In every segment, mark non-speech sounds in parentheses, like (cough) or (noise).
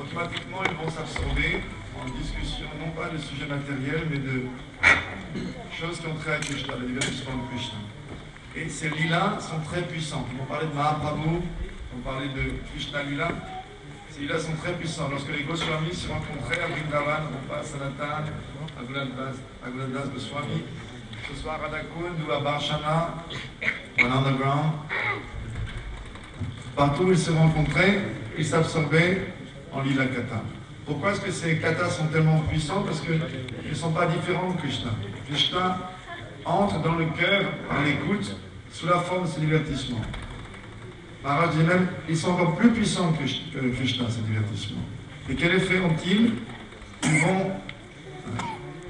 automatiquement ils vont s'absorber en discussion, non pas de sujets matériels, mais de choses qui ont trait à Krishna, le divertissement de Krishna. Et ces lilas sont très puissants. On parlait de Mahaprabhu, on parlait de Krishna Lila. Ces lilas sont très puissants. Lorsque les Goswamis se rencontraient à Vrindavan, Rupa Sanatan, à Guladas Goswami, ce soit à Radhakund ou à Barshana, ou à Underground, partout où ils se rencontraient, ils s'absorbaient en lila kata. Pourquoi est-ce que ces katas sont tellement puissants? Parce qu'ils ne sont pas différents de Krishna. Krishna entre dans le cœur par l'écoute sous la forme de ce divertissement. Maharaj dit même, ils sont encore plus puissants que Krishna, ces divertissements. Et quel effet ont-ils? Ils vont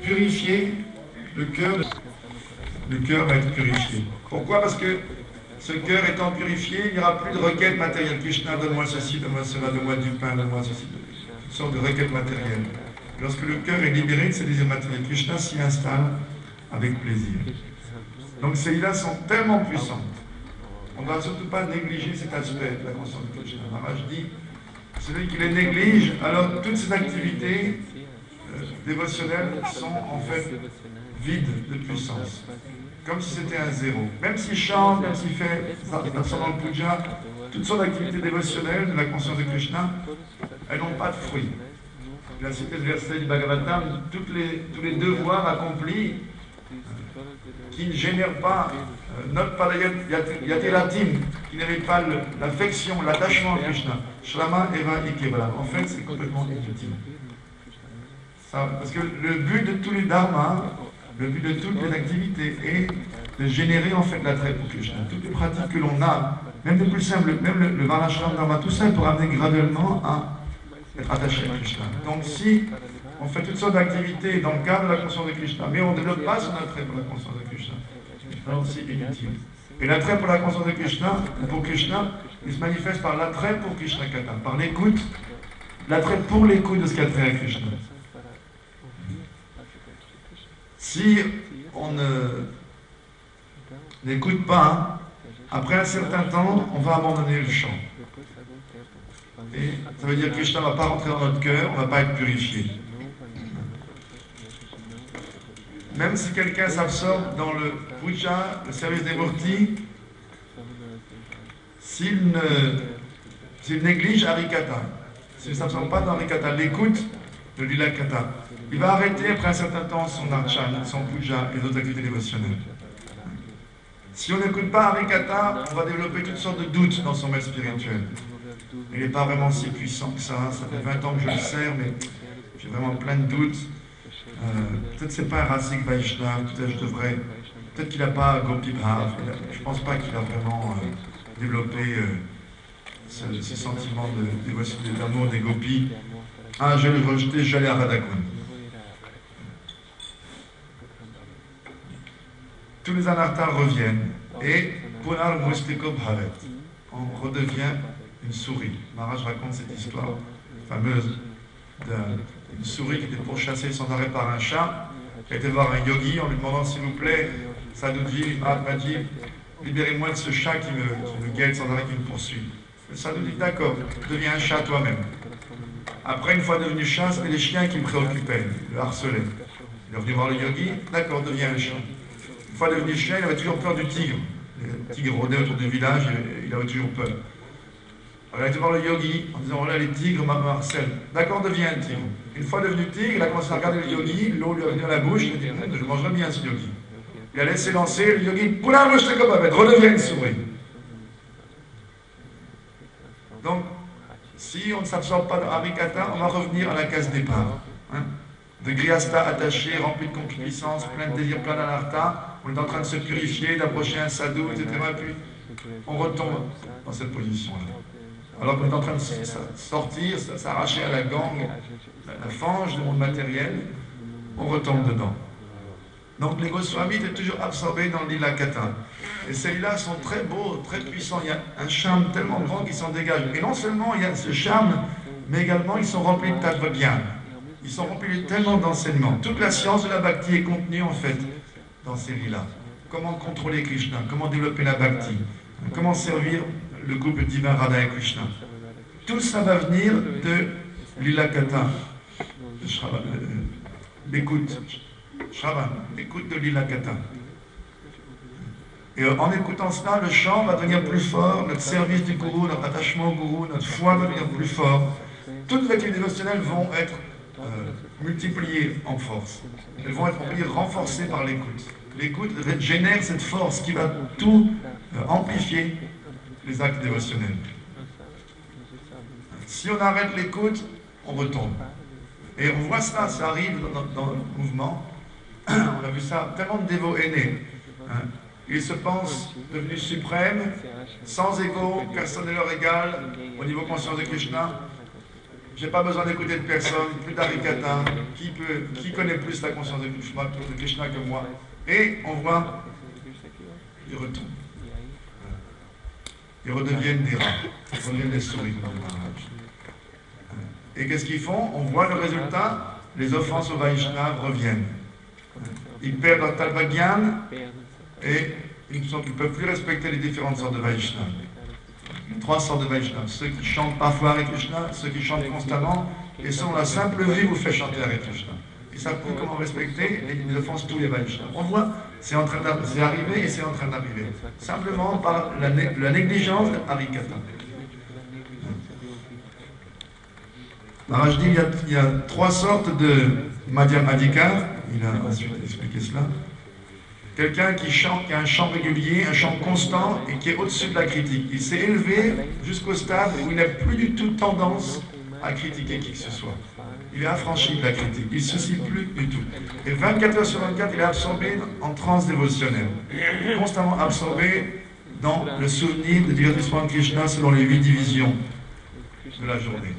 purifier le cœur. Le cœur va être purifié. Pourquoi? Parce que ce cœur étant purifié, il n'y aura plus de requêtes matérielles. Krishna, donne-moi ceci, donne-moi cela, donne-moi du pain, donne-moi ceci. Une sorte de requête matérielle. Lorsque le cœur est libéré de ces désirs matériels, Krishna s'y installe avec plaisir. Donc ces lilas sont tellement puissantes. On ne doit surtout pas négliger cet aspect de la conscience de Krishna. Maharaj dit, celui qui les néglige, alors toutes ces activités euh, dévotionnelles sont en fait vides de puissance. Comme si c'était un zéro. Même s'il chante, même s'il fait dans le puja, toutes sortes d'activités dévotionnelles de la conscience de Krishna, elles n'ont pas de fruits. Il a cité le verset du Bhagavatam, toutes les, tous les devoirs accomplis qui ne génèrent pas euh, notre yatelatim, qui n'avait pas l'affection, l'attachement à Krishna. Shlama Eva Ikebala. En fait, c'est complètement inutile. parce que le but de tous les dharmas, le but de toutes les activités est de générer en fait l'attrait pour Krishna. Toutes les pratiques que l'on a, même le plus simple, même le, le Varnashram Dharma, tout ça pour amener graduellement à être attaché à Krishna. Donc si on fait toutes sortes d'activités dans le cadre de la conscience de Krishna, mais on ne développe pas son attrait pour la conscience de Krishna. Alors c'est inutile. Et l'attrait pour la conscience de Krishna, pour Krishna, il se manifeste par l'attrait pour Krishna Kata, par l'écoute, l'attrait pour l'écoute de ce qu'a trait à Krishna. Si on n'écoute pas, après un certain temps, on va abandonner le chant. Et ça veut dire que Krishna ne va pas rentrer dans notre cœur, on ne va pas être purifié. Même si quelqu'un s'absorbe dans le puja, le service des murtis, s'il néglige Harikata, s'il ne s'absorbe pas dans Harikata, l'écoute de Lila Kata, il va arrêter après un certain temps son archan, son puja et d'autres activités dévotionnelles. Si on n'écoute pas Harikata, on va développer toutes sortes de doutes dans son maître spirituel. Il n'est pas vraiment si puissant que ça, ça fait 20 ans que je le sers, mais j'ai vraiment plein de doutes. Euh, peut-être c'est pas un Rasik Vaishnav, peut-être je devrais. Peut-être qu'il n'a pas Gopi Bhav. Je ne pense pas qu'il a vraiment euh, développé euh, ce, sentiment de, d'amour des gopis. Ah, je l'ai rejeté, j'allais à Radhakun. Tous les anarthas reviennent et Punar Bhavet. On redevient une souris. Maharaj raconte cette histoire fameuse d'une souris qui était pourchassée sans arrêt par un chat. Elle était voir un yogi en lui demandant s'il vous plaît, Sadhudji, Mahatmaji, libérez-moi de ce chat qui me, guette sans arrêt, qui me poursuit. Le sadhu dit d'accord, deviens un chat toi-même. Après, une fois devenu chat, c'était les chiens qui me préoccupaient, le harcelaient. Il est venu voir le yogi, d'accord, deviens un chien. Une fois devenu chien, il avait toujours peur du tigre. Le tigre rôdait autour du village, il avait toujours peur. Alors il a été voir le yogi en disant voilà les tigres harcèlent. D'accord, deviens un tigre. Une fois devenu tigre, il a commencé à regarder le yogi, l'eau lui est venue à la bouche, il a dit je mangerai bien ce yogi. Il a laissé lancer, le yogi, poula, comme redeviens une souris. Donc, si on ne s'absorbe pas dans Harikata, on va revenir à la case départ. Hein. De Griasta attaché, rempli de concupiscence, plein de désir, plein d'anartha, on est en train de se purifier, d'approcher un sadhu, etc. Puis on retombe dans cette position-là. Alors qu'on est en train de sortir, s'arracher à la gangue, la fange du monde matériel, on retombe dedans. Donc les Goswamis étaient toujours absorbés dans l'île Kata. Et celles-là sont très beaux, très puissants. Il y a un charme tellement grand qui s'en dégage. Et non seulement il y a ce charme, mais également ils sont remplis de tattva bien. Ils sont remplis tellement d'enseignements. Toute la science de la bhakti est contenue en fait dans ces lits-là. Comment contrôler Krishna, comment développer la bhakti, comment servir le couple divin Radha et Krishna? Tout ça va venir de Lila Kata, l'écoute, l'écoute de Lila Kata. Et en écoutant cela, le chant va devenir plus fort, notre service du gourou, notre attachement au gourou, notre foi va devenir plus fort. Toutes les activités dévotionnelles vont être euh, multipliées en force. Elles vont être renforcées par l'écoute. L'écoute génère cette force qui va tout euh, amplifier les actes dévotionnels. Si on arrête l'écoute, on retombe. Et on voit ça, ça arrive dans, le mouvement. On a vu ça, tellement de dévots aînés. Hein. Ils se pensent devenus suprêmes, sans égaux, personne ne leur égal au niveau conscience de Krishna. Je n'ai pas besoin d'écouter de personne, plus d'Arikata. Qui, peut, qui connaît plus la conscience de Krishna, que moi Et on voit, ils retombent. Ils redeviennent des rats, ils redeviennent des souris. Et qu'est-ce qu'ils font? On voit le résultat, les offenses au Vaishnav reviennent. Ils perdent leur Talbagyan et ils ne peuvent plus respecter les différentes sortes de Vaishnav. Trois sortes de Vaishnav. Ceux qui chantent parfois Hare Krishna, ceux qui chantent constamment, et selon la simple vue vous fait chanter Hare Krishna. Ils savent plus comment respecter et ils offensent tous les Vaishnavas. On voit, c'est arrivé et c'est en train d'arriver. Simplement par la, négligence de Harikata. Alors je dis, il y, a, trois sortes de Madhyam Il a expliqué cela. Quelqu'un qui a un chant régulier, un chant constant et qui est au-dessus de la critique. Il s'est élevé jusqu'au stade où il n'a plus du tout tendance à critiquer qui que ce soit. Il est affranchi de la critique. Il ne se soucie plus du tout. Et 24 heures sur 24, il est absorbé en transe dévotionnelle. Constamment absorbé dans le souvenir du divertissement de Krishna selon les huit divisions de la journée.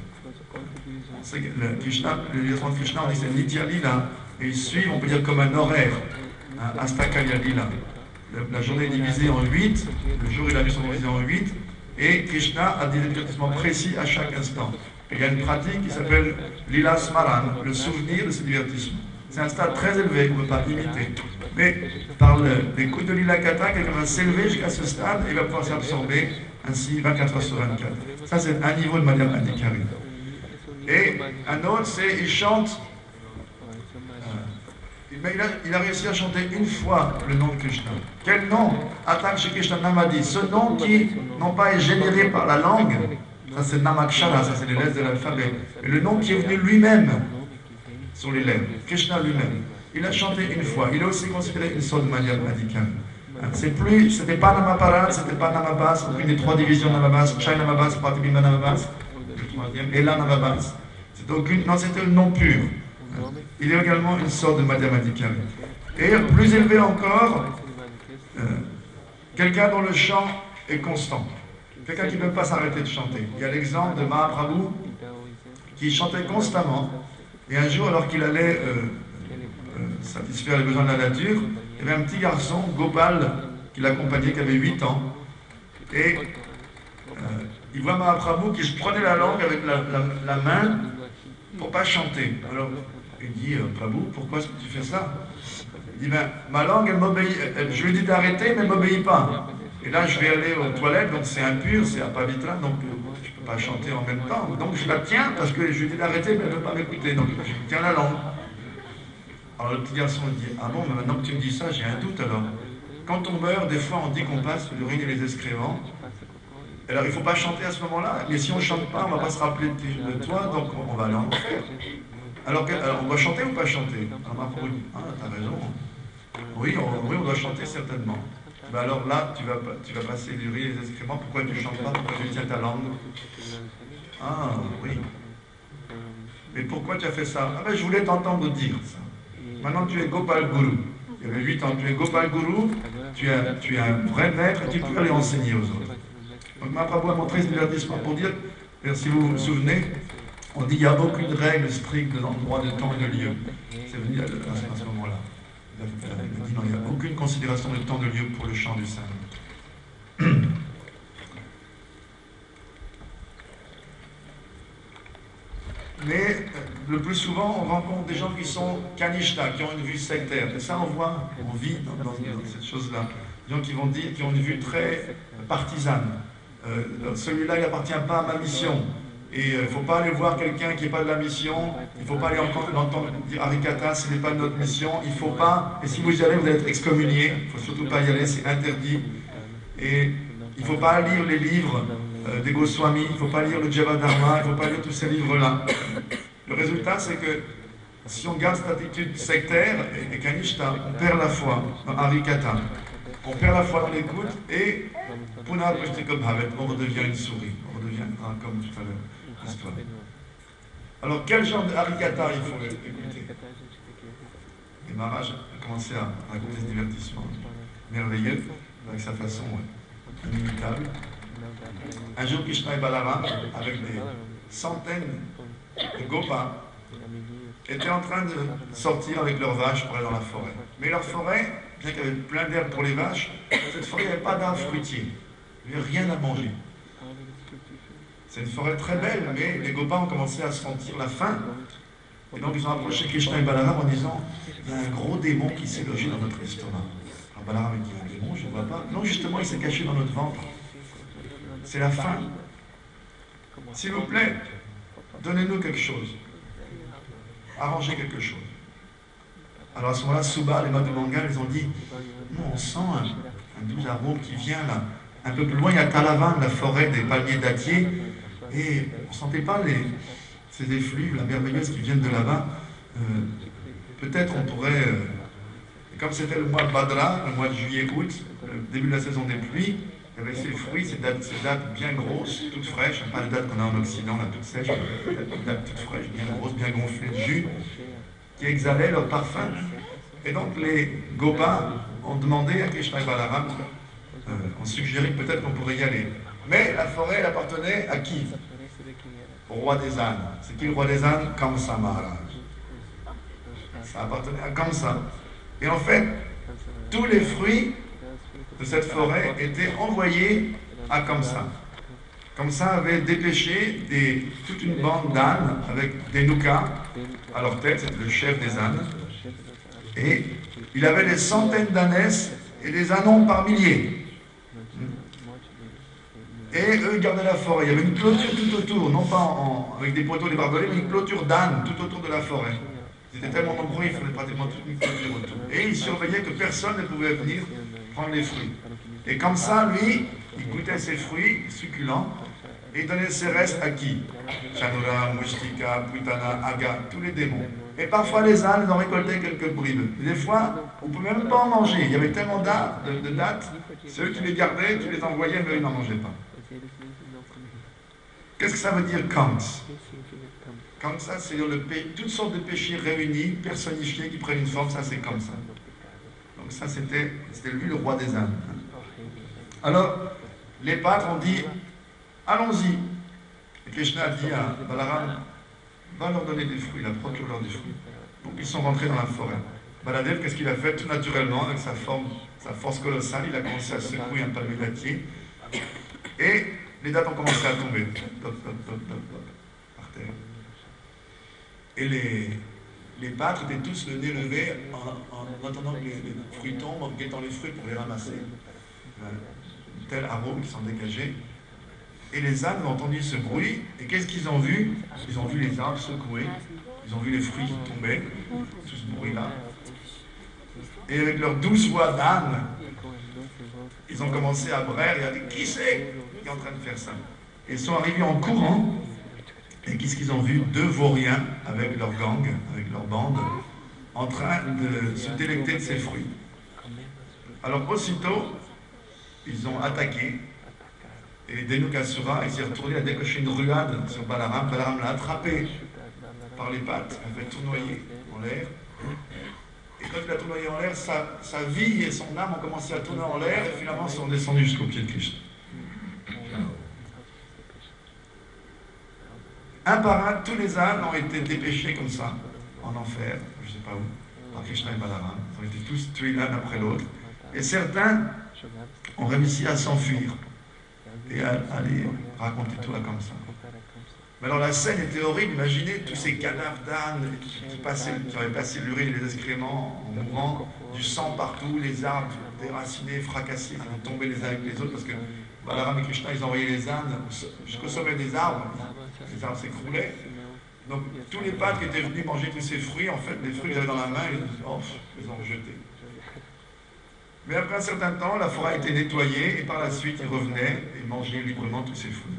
Le, Krishna, le divertissement de Krishna, on dit c'est Nitya Lila. Et il suit, on peut dire, comme un horaire. Astakayadila. La journée est divisée en huit, le jour et la nuit sont divisés en huit, et Krishna a des divertissements précis à chaque instant. il y a une pratique qui s'appelle Lila Smaran, le souvenir de ces divertissements. C'est un stade très élevé qu'on ne peut pas imiter. Mais par l'écoute de Lila Kata, quelqu'un va s'élever jusqu'à ce stade et va pouvoir s'absorber ainsi 24 heures sur 24. Ça, c'est un niveau de Madhyam Adhikari. Et un autre, c'est il chante il a, réussi à chanter une fois le nom de Krishna. Quel nom? Chez Krishna Namadi. Ce nom qui, non pas est généré par la langue, ça c'est Namakshara, ça c'est les lettres de l'alphabet, mais le nom qui est venu lui-même sur les lèvres, Krishna lui-même. Il a chanté une fois. Il est aussi considéré une sorte de médicale. C'est plus, c'était pas Namaparan, c'était pas Namabas, aucune des trois divisions Namabas, Chai Namabas, Pratibimba Namabas, troisième, Ela Namabas. C'était non, c'était le nom pur. Il est également une sorte de mathématicien. Et plus élevé encore, euh, quelqu'un dont le chant est constant. Quelqu'un qui ne peut pas s'arrêter de chanter. Il y a l'exemple de Mahaprabhu qui chantait constamment. Et un jour, alors qu'il allait euh, euh, satisfaire les besoins de la nature, il y avait un petit garçon, Gopal, qui l'accompagnait, qui avait 8 ans. Et il voit Mahaprabhu qui se prenait la langue avec la, la main pour pas chanter. Alors, il dit, euh, Prabhu, pourquoi tu fais ça? Il dit, ben, ma langue, elle m'obéit. Je lui dit d'arrêter, mais elle m'obéit pas. Et là, je vais aller aux toilettes, donc c'est impur, c'est apavitra, donc euh, je ne peux pas chanter en même temps. Donc je la tiens parce que je lui dit d'arrêter, mais elle ne veut pas m'écouter. Donc je tiens la langue. Alors le petit garçon dit, ah bon, maintenant que tu me dis ça, j'ai un doute alors. Quand on meurt, des fois on dit qu'on passe l'urine et les excréments. Alors il ne faut pas chanter à ce moment-là, mais si on ne chante pas, on ne va pas se rappeler de toi, donc on va aller en enfer. Alors, on doit chanter ou pas chanter? Ah, t'as raison. Oui on, oui, on doit chanter certainement. Mais alors là, tu vas, tu vas passer du riz et des excréments. Pourquoi tu chantes pas? Pourquoi tu tiens ta langue? Ah, oui. Mais pourquoi tu as fait ça? Ah ben, je voulais t'entendre dire ça. Maintenant, tu es Gopal Guru. Il y avait 8 ans. Tu es Gopal Guru, tu es, tu es un vrai maître et tu peux aller enseigner aux autres. Donc, Mahaprabhu a montré ce divertissement pour dire, si vous vous souvenez, on dit qu'il n'y a aucune règle stricte dans le droit de temps et de lieu. C'est venu à, ce moment-là. Il dit non, il n'y a aucune considération de temps et de lieu pour le chant du saint. (clears throat) Mais euh, le plus souvent, on rencontre des gens qui sont kanishta, qui ont une vue sectaire. Et ça, on voit, on vit dans, cette chose-là. Des gens qui vont dire, qui ont une vue très partisane. Euh, celui-là, il n'appartient pas à ma mission. Et il ne faut pas aller voir quelqu'un qui n'est pas de la mission. Il ne faut pas aller entendre dire Arikata, ce n'est pas de notre mission. Il ne faut pas. Et si vous y allez, vous allez être excommunié. Il ne faut surtout pas y aller, c'est interdit. Et il ne faut pas lire les livres euh, des Goswami, il ne faut pas lire le Dharma, il ne faut pas lire tous ces livres-là. Le résultat, c'est que si on garde cette attitude sectaire et, Kanishta, on perd la foi dans Arikata. On perd la foi dans l'écoute et Puna on redevient une souris, on redevient comme tout à l'heure. Alors, quel genre de harikata il faut écouter Et Maharaj a commencé à raconter ce divertissement merveilleux, avec sa façon inimitable. Un jour, Krishna et Balaram, avec des centaines de gopas, étaient en train de sortir avec leurs vaches pour aller dans la forêt. Mais leur forêt, bien qu'il y avait plein d'herbes pour les vaches, cette forêt, il n'y avait pas d'arbres fruitiers. Il n'y avait rien à manger. C'est une forêt très belle, mais les copains ont commencé à sentir la faim. Et donc ils ont approché Krishna et Balaram en disant Il y a un gros démon qui s'est logé dans notre estomac. Alors Balaram dit Un démon, je ne vois pas. Non, justement, il s'est caché dans notre ventre. C'est la faim. S'il vous plaît, donnez-nous quelque chose. Arrangez quelque chose. Alors à ce moment-là, Suba, les de ils ont dit Nous, on sent un, un doux arôme qui vient là. Un peu plus loin, il y a Talavan, la forêt des palmiers dattiers. Et on ne sentait pas les, ces effluves, la merveilleuse qui viennent de là-bas. Euh, peut-être on pourrait, euh, comme c'était le mois de Badra, le mois de juillet-août, le début de la saison des pluies, il y avait ces fruits, ces dates, ces bien grosses, toutes fraîches, pas les dates qu'on a en Occident, là, toutes sèches, des dates toutes fraîches, bien grosses, bien gonflées de jus, qui exhalaient leur parfum. Et donc les Gopas ont demandé à Krishna Balaram, euh, ont suggéré peut-être qu'on pourrait y aller. Mais la forêt, elle appartenait à qui? Au roi des ânes. C'est qui le roi des ânes Kamsa Maharaj. Ça appartenait à Kamsa. Et en fait, tous les fruits de cette forêt étaient envoyés à Kamsa. Kamsa avait dépêché toute une bande d'ânes avec des noukas à leur tête, c'était le chef des ânes. Et il avait des centaines d'ânesses et des ânons par milliers. Et eux, ils gardaient la forêt. Il y avait une clôture tout autour, non pas avec des poteaux, des barbelés, mais une clôture d'âne tout autour de la forêt. Ils étaient tellement nombreux, il fallait pratiquement toute une clôture autour. Et ils surveillaient que personne ne pouvait venir prendre les fruits. Et comme ça, lui, il goûtait ses fruits succulents et il donnait ses restes à qui? Chanura, Mustika, Putana, Aga, tous les démons. Et parfois les ânes, ils en récoltaient quelques bribes. Des fois, on ne pouvait même pas en manger. Il y avait tellement de, de dates, ceux qui les gardaient, tu les envoyais, mais ils n'en mangeaient pas. Qu'est-ce que ça veut dire Kams Comme ça, c'est le toutes sortes de péchés réunis, personnifiés, qui prennent une forme, ça c'est comme. Donc ça c'était lui le roi des âmes. Alors, les pâtres ont dit, allons-y. Et Krishna a dit à Balaram, va leur donner des fruits, la procure-leur des fruits. Donc ils sont rentrés dans la forêt. Baladev, qu'est-ce qu'il a fait? Tout naturellement, avec sa sa force colossale, il a commencé à secouer un palmier. Et les dates ont commencé à tomber. par terre. Et les, les pâtres étaient tous le nez levé en, attendant que les, fruits tombent, en guettant les fruits pour les ramasser. tel arôme qui s'en dégageait. Et les ânes ont entendu ce bruit, et qu'est-ce qu'ils ont vu? Ils ont vu les arbres secouer, ils ont vu les fruits qui tombaient, tout ce bruit-là. Et avec leur douce voix d'âne, ils ont commencé à braire et à dire Qui c'est qui est en train de faire ça? Ils sont arrivés en courant. Et qu'est-ce qu'ils ont vu? Deux vauriens avec leur gang, avec leur bande, en train de se délecter de ces fruits. Alors aussitôt, ils ont attaqué. Et Denukasura, il s'est retourné à décocher une ruade sur Balaram. Balaram l'a attrapé par les pattes, a fait tournoyer en l'air. Et quand il a tournoyé en l'air, sa, vie et son âme ont commencé à tourner en l'air et finalement sont descendus jusqu'au pied de Krishna. Un par un, tous les âmes ont été dépêchés comme ça, en enfer, je ne sais pas où, par Krishna et Balaram. Ils ont été tous tués l'un après l'autre. Et certains ont réussi à s'enfuir et à aller raconter tout là comme ça. Mais alors la scène était horrible, imaginez tous ces cadavres d'ânes qui, qui avaient passé l'urine et les excréments en mourant, du sang partout, les arbres déracinés, fracassés, tombaient les uns avec les autres, parce que Balaram et Krishna, ils envoyaient les ânes jusqu'au sommet des arbres. Les arbres s'écroulaient. Donc tous les pâtres qui étaient venus manger tous ces fruits, en fait, les fruits qu'ils avaient dans la main, ils, oh, ont rejetés. Mais après un certain temps, la forêt a été nettoyée et par la suite, ils revenaient et mangeaient librement tous ces fruits.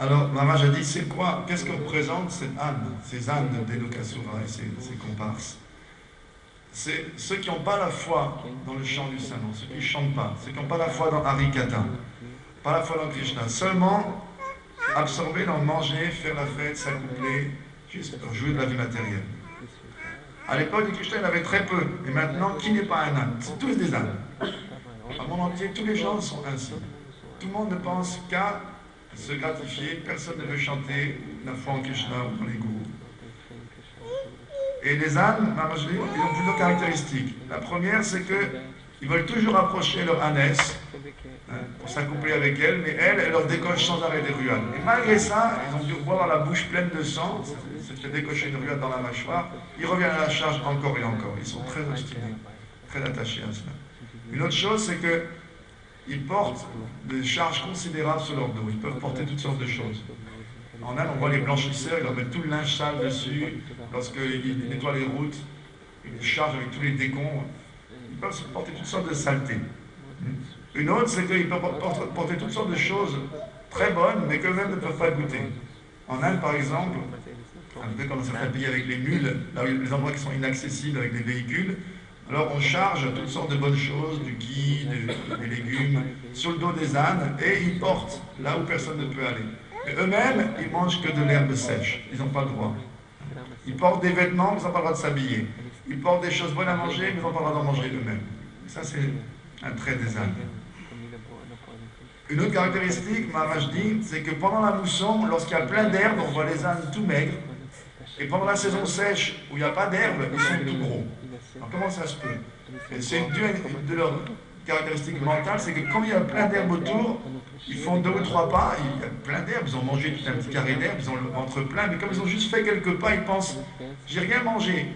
Alors, Maharaj a dit, c'est quoi Qu'est-ce que représente cette âne, ces ânes d'Elokasura et ces, ces comparses C'est ceux qui n'ont pas la foi dans le chant du Saint-Nom, ceux qui ne chantent pas, ceux qui n'ont pas la foi dans Harikata, pas la foi dans Krishna, seulement absorbés dans manger, faire la fête, s'accoupler, juste jouer de la vie matérielle. À l'époque de Krishna, il avait très peu. Et maintenant, qui n'est pas un âne? C'est tous des ânes. Au monde entier, tous les gens sont ainsi. Tout le monde ne pense qu'à se gratifier. Personne ne veut chanter la foi en Krishna ou dans les gourous. Et les ânes, ils ont plusieurs caractéristiques. La première, c'est qu'ils veulent toujours approcher leur ânesse hein, pour s'accoupler avec elle, mais elle, elle leur décoche sans arrêt des ruades. Et malgré ça, ils ont dû boire la bouche pleine de sang, se décocher une ruade dans la mâchoire, ils reviennent à la charge encore et encore. Ils sont très obstinés, très attachés à cela. Une autre chose, c'est qu'ils portent des charges considérables sur leur dos. Ils peuvent porter toutes sortes de choses. En Inde, on voit les blanchisseurs, ils leur mettent tout le linge sale dessus. Lorsqu'ils nettoient les routes, ils les chargent avec tous les décombres. Ils peuvent porter toutes sortes de saletés. Une autre, c'est qu'ils peuvent porter toutes sortes de choses très bonnes, mais qu'eux-mêmes ne peuvent pas goûter. En Inde, par exemple, un peu comme certains pays avec les mules, là où les endroits qui sont inaccessibles avec des véhicules, alors on charge toutes sortes de bonnes choses, du ghee, des, légumes, sur le dos des ânes, et ils portent là où personne ne peut aller. Eux-mêmes, ils mangent que de l'herbe sèche, ils n'ont pas le droit. Ils portent des vêtements, mais ils n'ont pas le droit de s'habiller. Ils portent des choses bonnes à manger, mais ils n'ont pas le droit d'en manger eux-mêmes. Ça, c'est un trait des ânes. Une autre caractéristique, Maharaj dit, c'est que pendant la mousson, lorsqu'il y a plein d'herbe, on voit les ânes tout maigres, et pendant la saison sèche, où il n'y a pas d'herbe, ils sont tout gros. Alors comment ça se peut C'est une de leurs caractéristiques mentales, c'est que quand il y a plein d'herbe autour, ils font deux ou trois pas, il y a plein d'herbe, ils ont mangé tout un petit carré d'herbe, ils ont le ventre plein, mais comme ils ont juste fait quelques pas, ils pensent, j'ai rien mangé.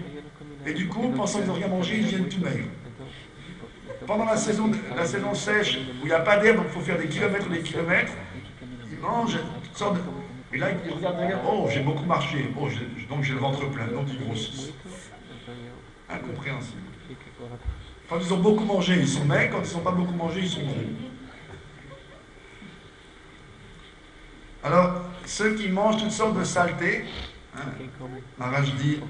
Et du coup, pensant qu'ils n'ont rien mangé, ils viennent tout maigres. Pendant la saison, la saison sèche, où il n'y a pas d'herbe, il faut faire des kilomètres des kilomètres, ils mangent toutes sortes de et là, il regarde derrière, oh, j'ai beaucoup marché, oh, donc j'ai le ventre plein, donc ils grossissent. Incompréhensible. Quand ils ont beaucoup mangé, ils sont maigres, quand ils n'ont pas beaucoup mangé, ils sont gros. Alors, ceux qui mangent toutes sortes de saletés, hein, Maraj dit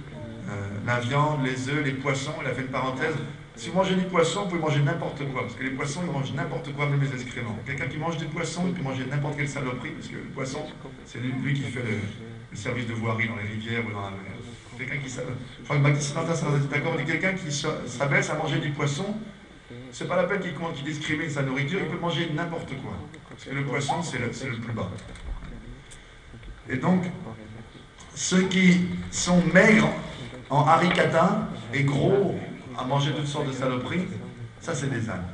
euh, la viande, les œufs, les poissons, il a fait une parenthèse, si vous mangez du poisson, vous pouvez manger n'importe quoi, parce que les poissons, ils mangent n'importe quoi, même les excréments. Quelqu'un qui mange du poisson, il peut manger n'importe quelle saloperie, parce que le poisson, c'est lui qui fait le, service de voirie dans les rivières ou dans la mer. Quelqu'un qui ça d'accord, quelqu'un qui s'abaisse à manger du poisson, c'est pas la peine qu'il discrimine sa nourriture, il peut manger n'importe quoi. Parce que le poisson, c'est le, le plus bas. Et donc, ceux qui sont maigres en harikata et gros à manger toutes sortes de saloperies, ça c'est des ânes.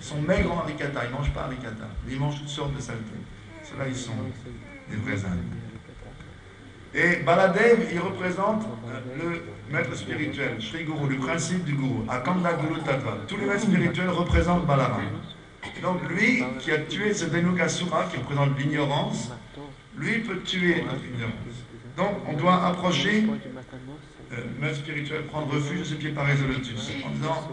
Ils sont maigres en harikata, ils ne mangent pas harikata, mais ils mangent toutes sortes de saletés. Ceux-là, ils sont des vrais ânes. Et Baladev, il représente le maître spirituel, Sri Guru, le principe du Guru, Akanda Guru. Tous les maîtres spirituels représentent Balaram. donc lui, qui a tué ce Denukasura, qui représente l'ignorance, lui peut tuer l'ignorance. Donc on doit approcher euh, maître spirituel, prendre refuge de ce pied par Résolutus, en disant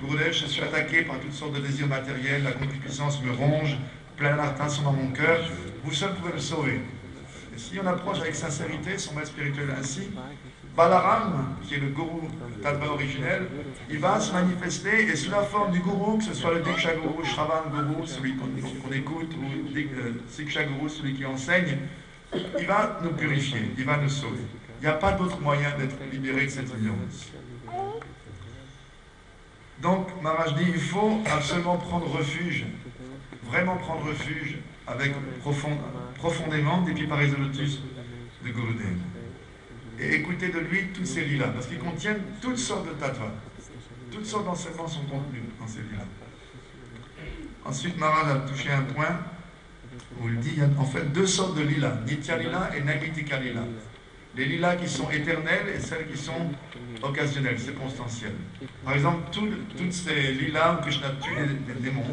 Gurudev, je suis attaqué par toutes sortes de désirs matériels, la concupiscence me ronge, plein d'artins sont dans mon cœur, vous seul pouvez me sauver. Et si on approche avec sincérité son maître spirituel ainsi, Balaram, qui est le gourou Tattva originel, il va se manifester et sous la forme du gourou, que ce soit le Diksha Guru, Shravan Guru, celui qu'on écoute, ou euh, Siksha Guru, celui qui enseigne, il va nous purifier, il va nous sauver. Il n'y a pas d'autre moyen d'être libéré de cette ignorance. Donc, Maharaj dit, il faut absolument prendre refuge, vraiment prendre refuge avec profondément des par lotus de Gurudev. Et écouter de lui tous ces lilas, parce qu'ils contiennent toutes sortes de tattvas. Toutes sortes d'enseignements sont contenus dans ces lilas. Ensuite, Maharaj a touché un point où il dit, il y a en fait deux sortes de lilas, Nitya Lila et Nagitika Lila les lilas qui sont éternelles et celles qui sont occasionnelles, circonstancielles. Par exemple, toutes ces lilas où Krishna tue des, démons,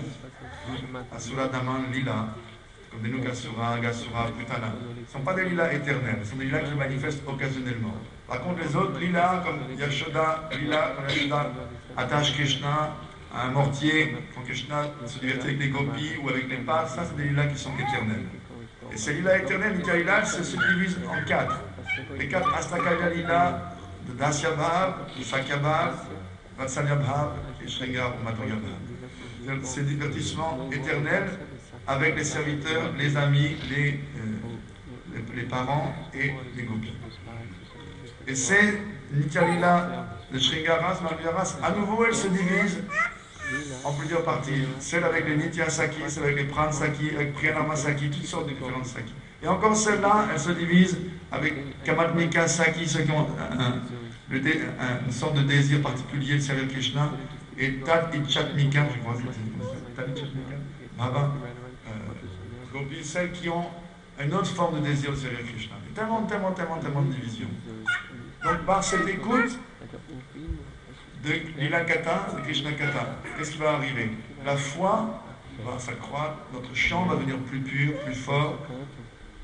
Asura Daman Lila, comme des Nukasura, Gasura, Putana. Ne sont pas des lilas éternels, ce sont des lilas qui manifestent occasionnellement. Par contre, les autres lilas, comme Yashoda, Lila, comme Yashoda, attache Krishna à un mortier, quand Krishna se divertit avec les gopis ou avec les pâtes, ça, c'est des lilas qui sont éternels. Et ces lilas éternels, Lila, se, se divisent en quatre. Les quatre Astakaya Lila, de Dasya Bhav, Sakya Bhav, Vatsalya Bhav et Shringar ou Madhurya Bhav. Ces divertissements éternels avec les serviteurs, les amis, les, euh, les, parents et les gopis. Et ces Nityalila, le Shringaras, Madhuryaras, à nouveau, elles se divisent en plusieurs parties. Celle avec les Nitya Saki, celle avec les Pran Saki, avec Priyanama Saki, toutes sortes de différentes Saki. Et encore celle-là, elle se divise avec Kamatmika Saki, ceux qui ont un, un, un, une sorte de désir particulier de servir Krishna, et Tat Ichatmika, je crois, Tat Ichatmika, Bhava, euh, celles qui ont une autre forme de désir de servir Krishna. Et tellement, tellement, tellement, tellement de divisions. Donc par cette écoute de Lila Kata, de Krishna Kata, qu'est-ce qui va arriver? La foi va s'accroître, notre chant va devenir plus pur, plus fort,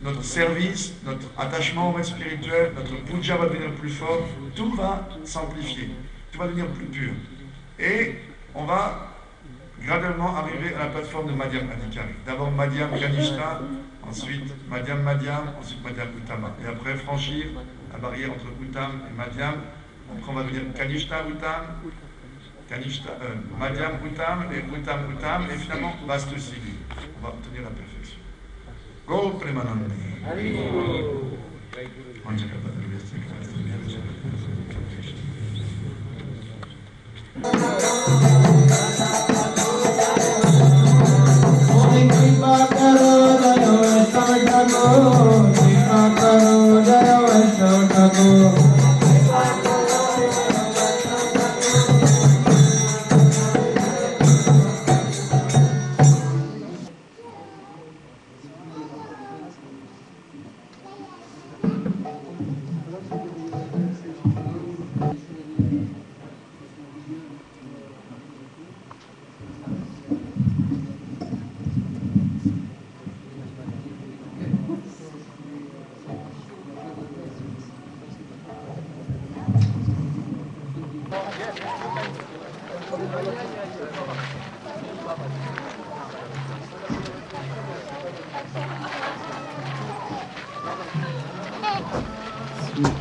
notre service, notre attachement au maître spirituel, notre puja va devenir plus fort, tout va s'amplifier, tout va devenir plus pur. Et on va graduellement arriver à la plateforme de Madhyam Adhikari. D'abord Madhyam Ganishta, ensuite Madhyam Madhyam, ensuite Madhyam Uttama. Et après franchir la barrière entre Uttam et Madhyam, après on va devenir Kanishta Uttam, Kanishta, euh, Madhyam Uttam et Uttam Uttam, et finalement Vastusili. On va obtenir la perfection. Go Premanandi. कृपा करो दयो ठगो कृपा करो दयो ठगो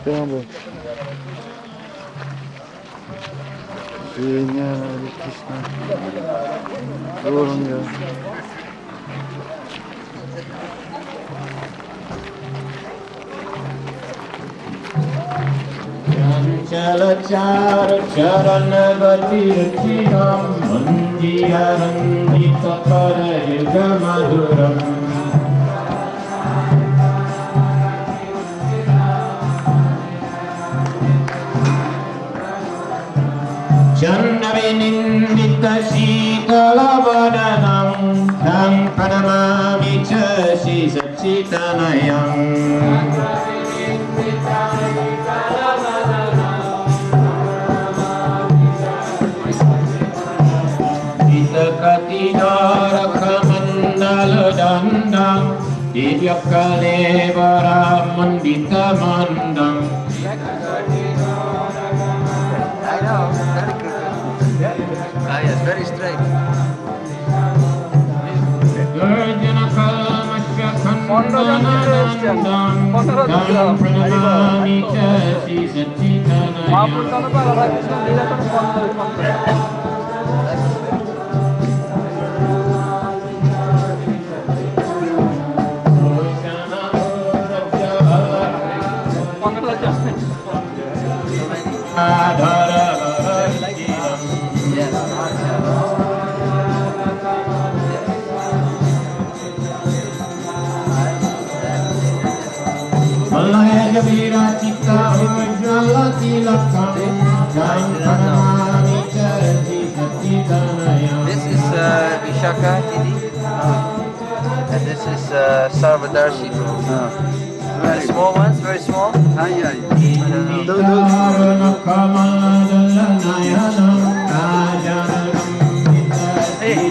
Superbe. Génial avec Krishna. Gauranga. चलचार चरण गतिरचिरं निन्दित शीतलवदनं प्रणमामि च कतिहारखमण्डलं दं दिव्यकलेवरा very strange. Mondo Janitor, Mondo Janitor, Mondo Janitor, Mondo Janitor, Mondo Janitor, Mondo Janitor, Mondo This is uh, Vishaka Didi uh, and this is uh, Sarvadarshi. Uh, small ones, very small. Hey.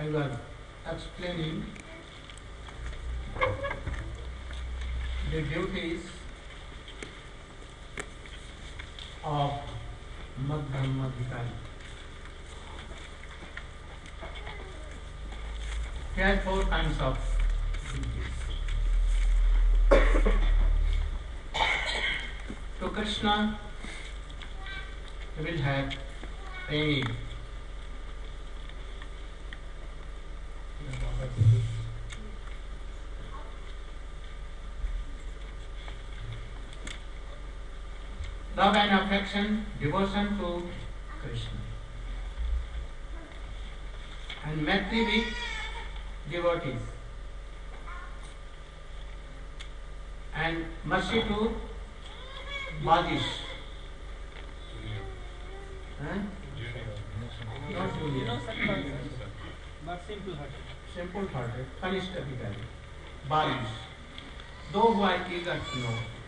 I was explaining the duties of Madhyamadhikari. There are four kinds of duties. To Krishna, he will have pain. Love and affection, devotion to Krishna. And Maitri with devotees. And mercy to Badish. Huh? Not Julian. But simple hearted. simple hearted, Kanishta Bhikari, those who are eager to know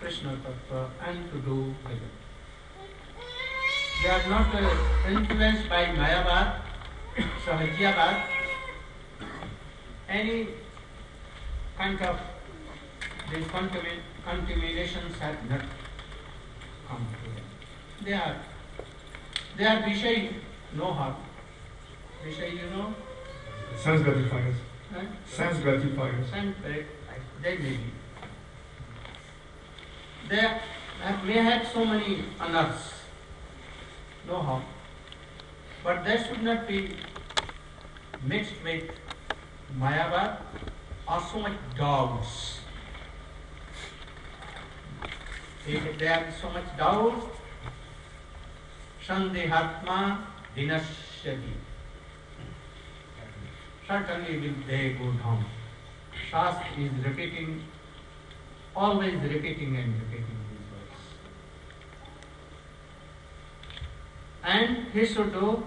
Krishna Tattva and to do bhajan. They are not uh, influenced by Mayavad, (coughs) Sahajiabad, any kind of these contamin- contaminations have not come to them. They are, they are Vishay, no harm. Vishay, you know, Sense gratifiers. huh? Sense gratifiers. Same correct, they may be. They have, may have so many honors, no harm, but they should not be mixed with Mayavad or so much doubts. If there is so much doubt, Sandehatma Dinashyati. Certainly will they go down. Shastra is repeating, always repeating and repeating these words. And he should do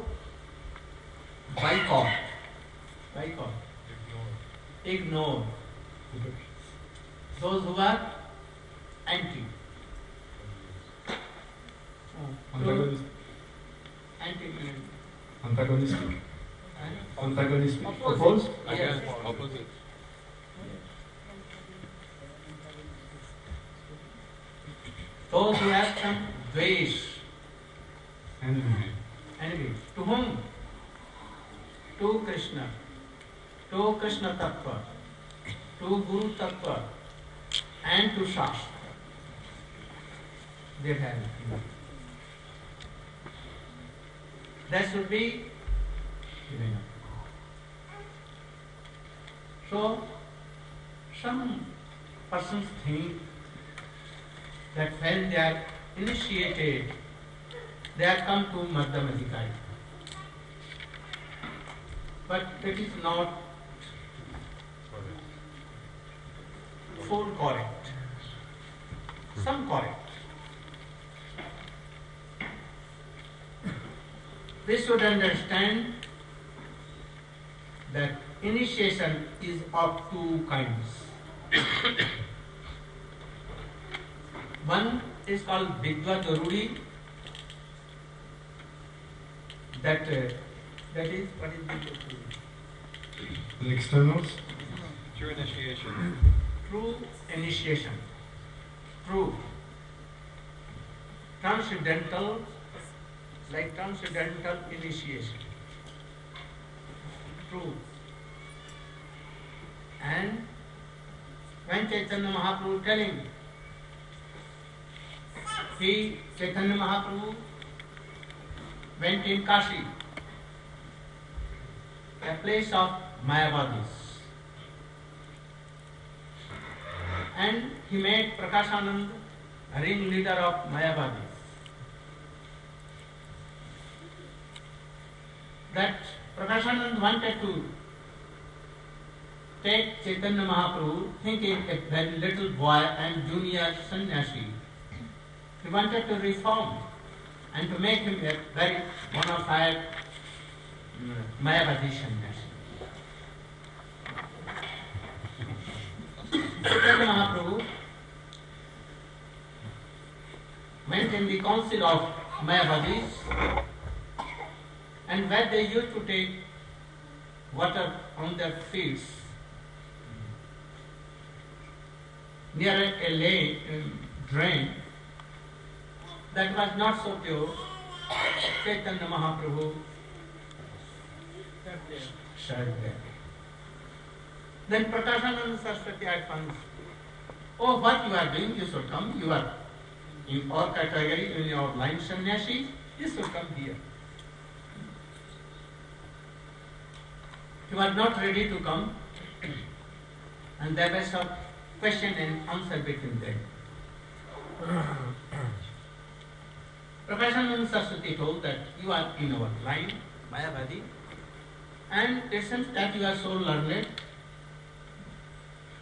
boycott. Boycott. Ignore those who are anti. Oh, Antagonist, antagonistic. Antagonistic. Opposite. Opposed? Yes. Opposite. Those who have some dvesh, Envy. envy. To whom? To Krishna. To Krishna Tattva. To Guru Tattva. And to Shastra. They have envy. That should be given up. So, some persons think that when they are initiated, they have come to Madhyamadikari. But it is not full correct. Some correct. We should understand that initiation is of two kinds. One is called Vidva Daruri, that uh, That is what is the The externals? True initiation. true initiation. True. Transcendental, like transcendental initiation. True. And when Chaitanya Mahaprabhu telling, he, Chaitanya Mahaprabhu, went in Kashi, a place of Mayavadis. and he made Prakashanand ring leader of Mayavadis. That Prakashanand wanted to take Chaitanya Mahaprabhu, thinking a little boy and junior sannyasi. He wanted to reform and to make him a very bona fide mm, Mayavadi sannyasi. Chaitanya Mahaprabhu went in the council of Mayavadis and where they used to take water on their fields near a lane, um, drain that was not so pure, Chaitanya Mahaprabhu there. Then Prakashananda Saraswati at once, oh, what you are doing, you should come, you are in our category, in your line sannyasi, you should come here. He was not ready to come, and there was some question and answer between them. Prakashananda Saraswati told that you are in our line, Mayavadi, and it seems that you are so learned,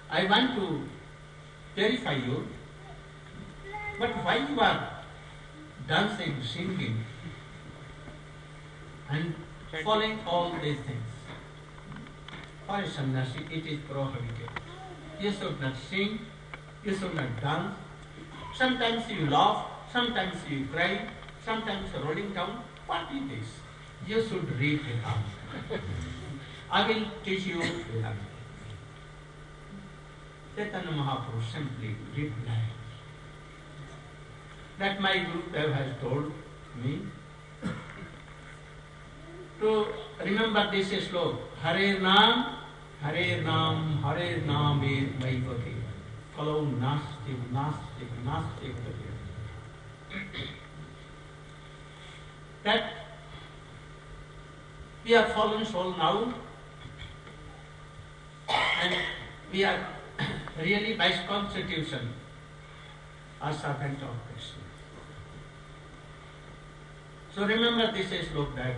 I want to clarify you, but why you are dancing, singing, and following all these things? For a sannyasi, it is prohibited. You should not sing, you should not dance. Sometimes you laugh, sometimes you cry, sometimes rolling down. What is this? You should read it out. I will teach you. Chaitanya Mahaprabhu simply replied that my Gurudev has told me to remember this sloka, Hare Nam, Hare Nam, Hare Nam is my bhakti. Kalau nastic, nastic, nastic That we are fallen soul now and we are really by constitution a servant of Krishna. So remember this is looked at.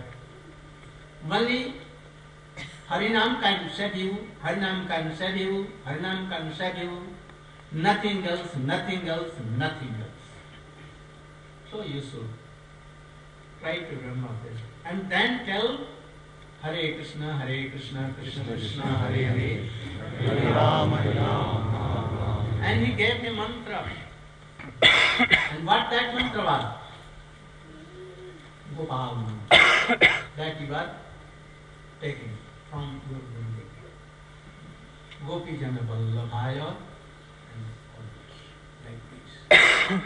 Only Harinam can save you, Harinam can save you, Harinam can save you, nothing else, nothing else, nothing else. So you should try to remember this. And then tell Hare Krishna, Hare Krishna, Krishna Krishna, Hare Hare, Hare Rama, Hare Rama. And he gave me mantra. and what that mantra was? Gopal mantra. that he was taking from Guru Gobind. Gopi Jana Vallabhaya and like this.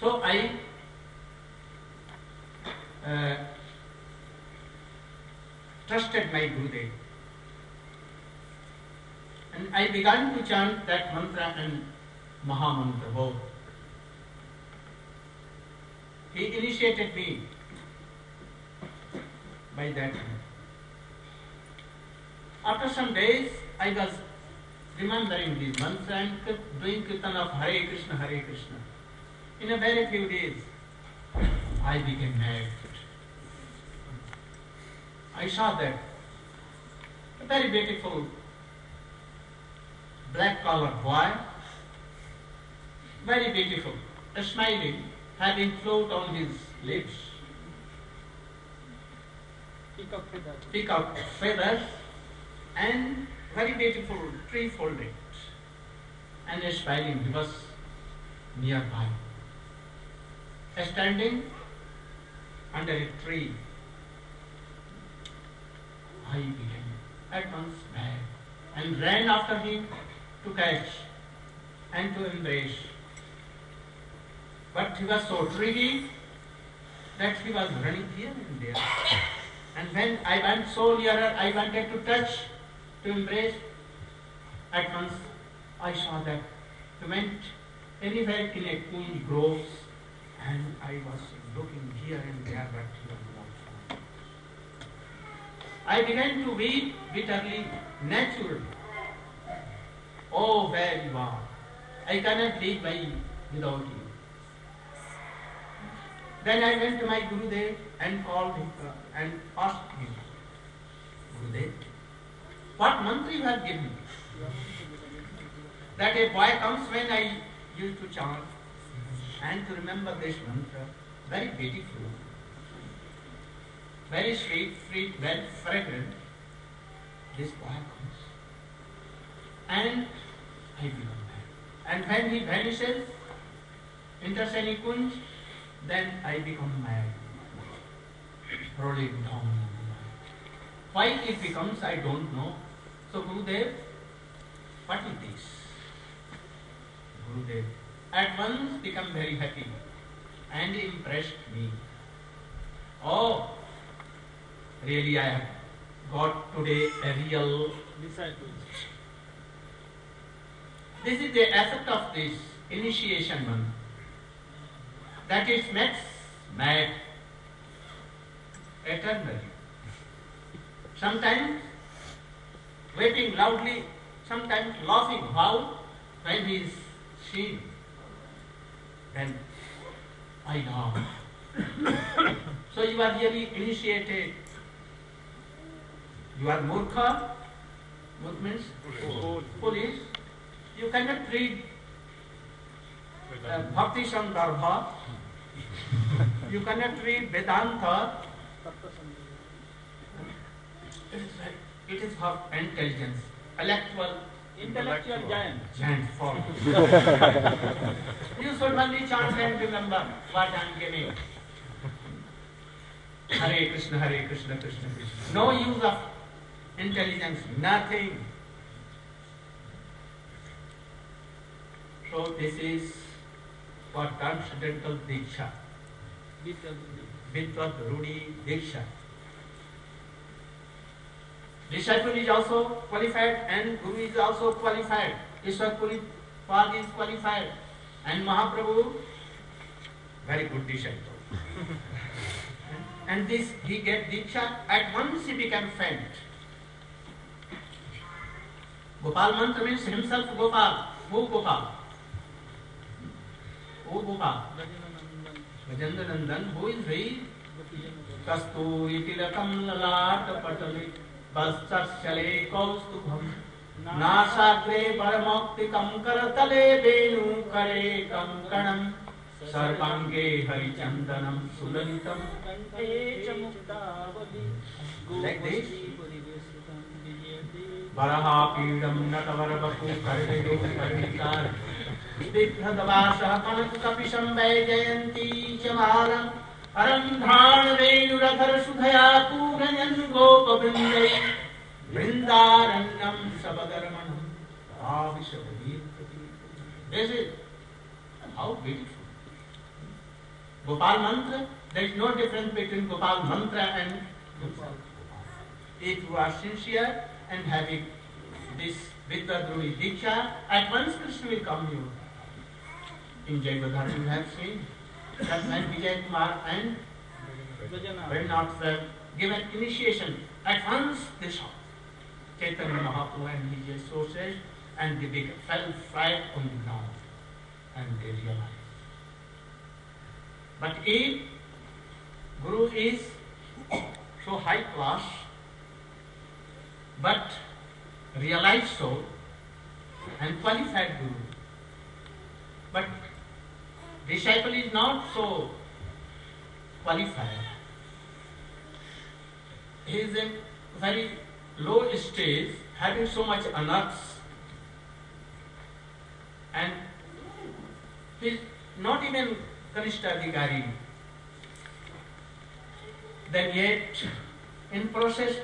so I uh, trusted my Gurudev. And I began to chant that mantra and Mahamantra both. He initiated me by that. After some days, I was remembering these mantra and doing kirtan of Hare Krishna, Hare Krishna. In a very few days, I became mad. I saw that. A very beautiful black colored boy, very beautiful, A smiling, having float on his lips, Peacock feather. peacock feathers, and very beautiful tree folded, and a smiling. He was nearby, standing under a tree I became at once and ran after him to catch and to embrace. But he was so tricky that he was running here and there. And when I went so nearer, I wanted to touch, to embrace. At once I saw that he went anywhere in a cool groves, and I was looking here and there, but I began to weep bitterly, naturally. Oh, where you are! I cannot live by without you. Then I went to my Gurudev and called him uh, and asked him, Gurudev, what mantra you have given me? That a boy comes when I used to chant and to remember this mantra, very beautiful, very sweet, sweet, very fragrant. This boy comes and I become mad. And when he vanishes, enters any kunj, then I become mad, rolling down in. Why it becomes, I don't know. So Gurudev, what is this? Gurudev at once become very happy and impressed me. Oh, really I have got today a real disciple. This is the effect of this initiation one. That it makes mad eternally. Sometimes weeping loudly, sometimes laughing how when he is seen. Then I know. (coughs) so you are really initiated. You are murkha. Murkha means foolish. You cannot read uh, Bhakti Sandarbha. (laughs) you cannot read Vedanta. It is, it is for intelligence, intellectual Intellectual giant. giant form. (laughs) (laughs) you should only chant and remember what I am giving. Hare Krishna, Hare Krishna, Krishna Krishna. No use of intelligence, nothing. So this is what transcendental Diksha, Vidvat Rudi Diksha. Disciple is also qualified and Guru is also qualified. Ishwar Puri Pad is qualified. And Mahaprabhu, very good disciple. (laughs) and this, he get Diksha, at once he became faint. Gopal मंत्र में हिमसेल्फ गोपाल वो गोपाल। वो Gopal. Gajendra Nandan who is he कस्तूरी तिलकम ललाट पटले बस्तले कौस्तुभम नाशाग्रे परमौक्तिकम करतले वेणु करे कंकणम सर्वांगे हरिचंदनम सुललितम कंठे च मुक्तावली। वरहापीडं नटवरवपु कर्णयो कर्णिकार विभ्रदवासः कनककपिशं वैजयन्ती च मालम् अरन्ध्राण वेणुरधर सुधया पूरयन् गोपवृन्दै वृन्दारण्यं सबदर्मणम् आविशबलीर्पति This is how beautiful. Gopal mantra, there is no difference between Gopal mantra and Gopal. If you are sincere and having this Vidyadrui Diksha, at once Krishna will come you. In Jayavadhara you have seen that when Vijay Kumar and Vrinnath were given initiation, at once they saw Chaitanya Mahaprabhu and his associates and they fell flat on the ground and they realized. But if Guru is so high class, but realized so and qualified Guru, but disciple is not so qualified. He is in very low stage, having so much anarths, and he is not even Kanishta Adhikari. Then yet, in process,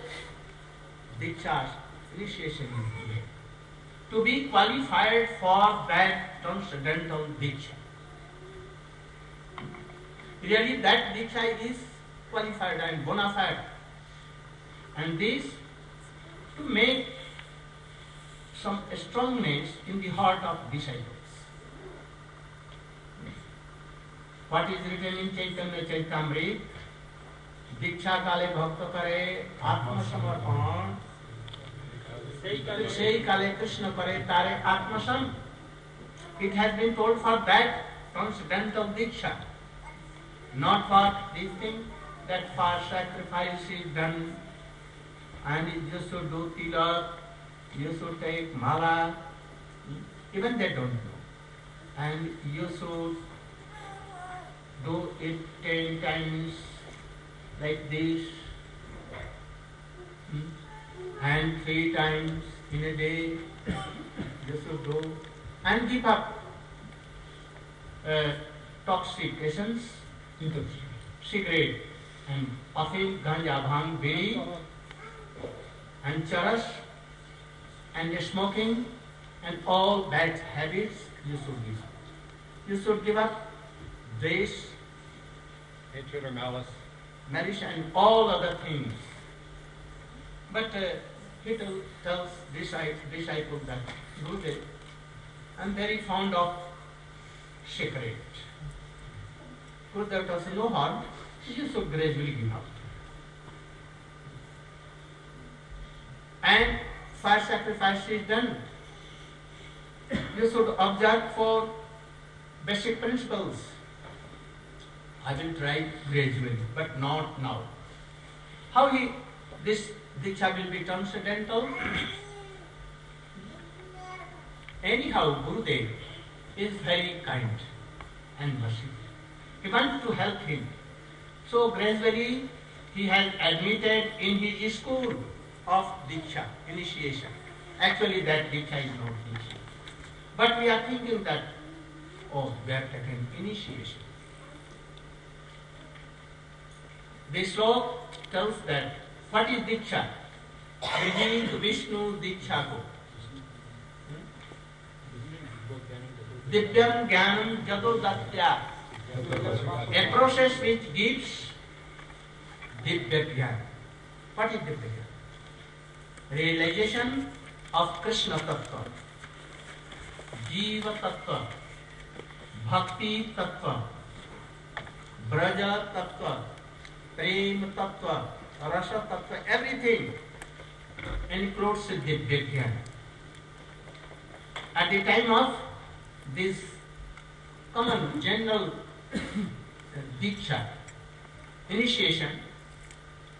Diksha initiation. To be qualified for that transcendental Diksha. Really that Diksha is qualified and bona fide. And this to make some strongness in the heart of disciples. What is written in Chaitanya Chaitamrit? Diksha kale bhakta pare atmasam or on. Seikale krishna pare tare atmasam. It has been told for that, from of diksha. Not for this thing that far sacrifice is done. And you should do tilak, you should take mala. Hmm, even they don't know. And you should do it ten times. Like this hmm? and three times in a day you should do and give up uh, toxications cigarette and puffing ganja bhang bidi and charas and smoking and all bad habits you should give up. You should give up this Hatred or malice. Marriage and all other things. But uh, he tell, tells disciple, that Gurudev, I'm very fond of cigarette. Gurudev tells no harm, you should gradually give up. And fire sacrifice is done. You should observe for basic principles. I will try gradually, but not now. How he this diksha will be transcendental? Anyhow, Gurudev is very kind and merciful. He wants to help him. So gradually he has admitted in his school of diksha, initiation. Actually that diksha is not diksha. But we are thinking that, oh, we have taken initiation. This law tells that what is Diksha? Beginning Vishnu Diksha go. Divyam Jnanam Jagodatya. A process which gives Divya Jnana. What is Divya Jnana? Realization of Krishna Tattva, Jiva Tattva, Bhakti Tattva, Braja Tattva, प्रेम तत्व, रस तत्व everything includes दिव्य ज्ञान at the time of this common general Diksha initiation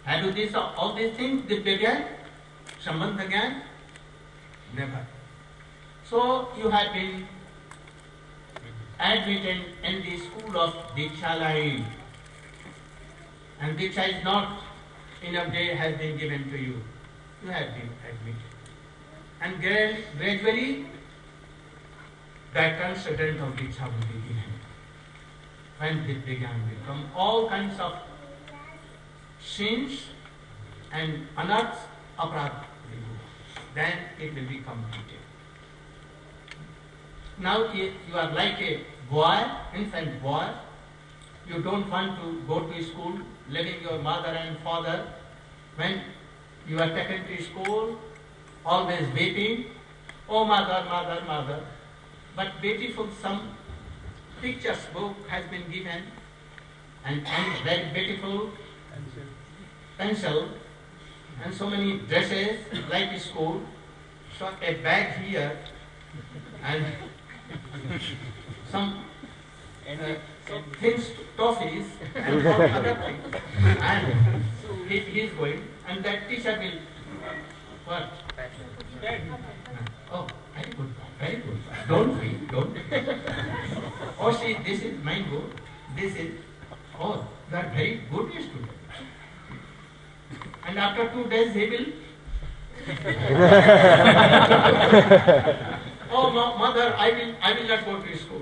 है you this all this thing Divya ज्ञान संबंध ज्ञान never so you have been admitted in this school of Diksha line And Diksha has not in a day has been given to you. You have been admitted. And gra- gradually, that transcendent of Diksha will be given. When began become all kinds of sins and will go. Then it will be completed. Now you are like a boy, infant boy. You don't want to go to school, leaving your mother and father. When you are taken to school, always weeping, oh mother, mother, mother. But beautiful some pictures book has been given and, and very beautiful pencil and so many dresses like school. So a bag here and (laughs) some uh, things, toffees and other things. And he, he is going and that teacher will what? Oh, very good, very good. Don't feel, don't. oh, see, this is good. This is, oh, you are very good student. And after two days he will. (laughs) oh, mo- mother, I will, I will not go to school.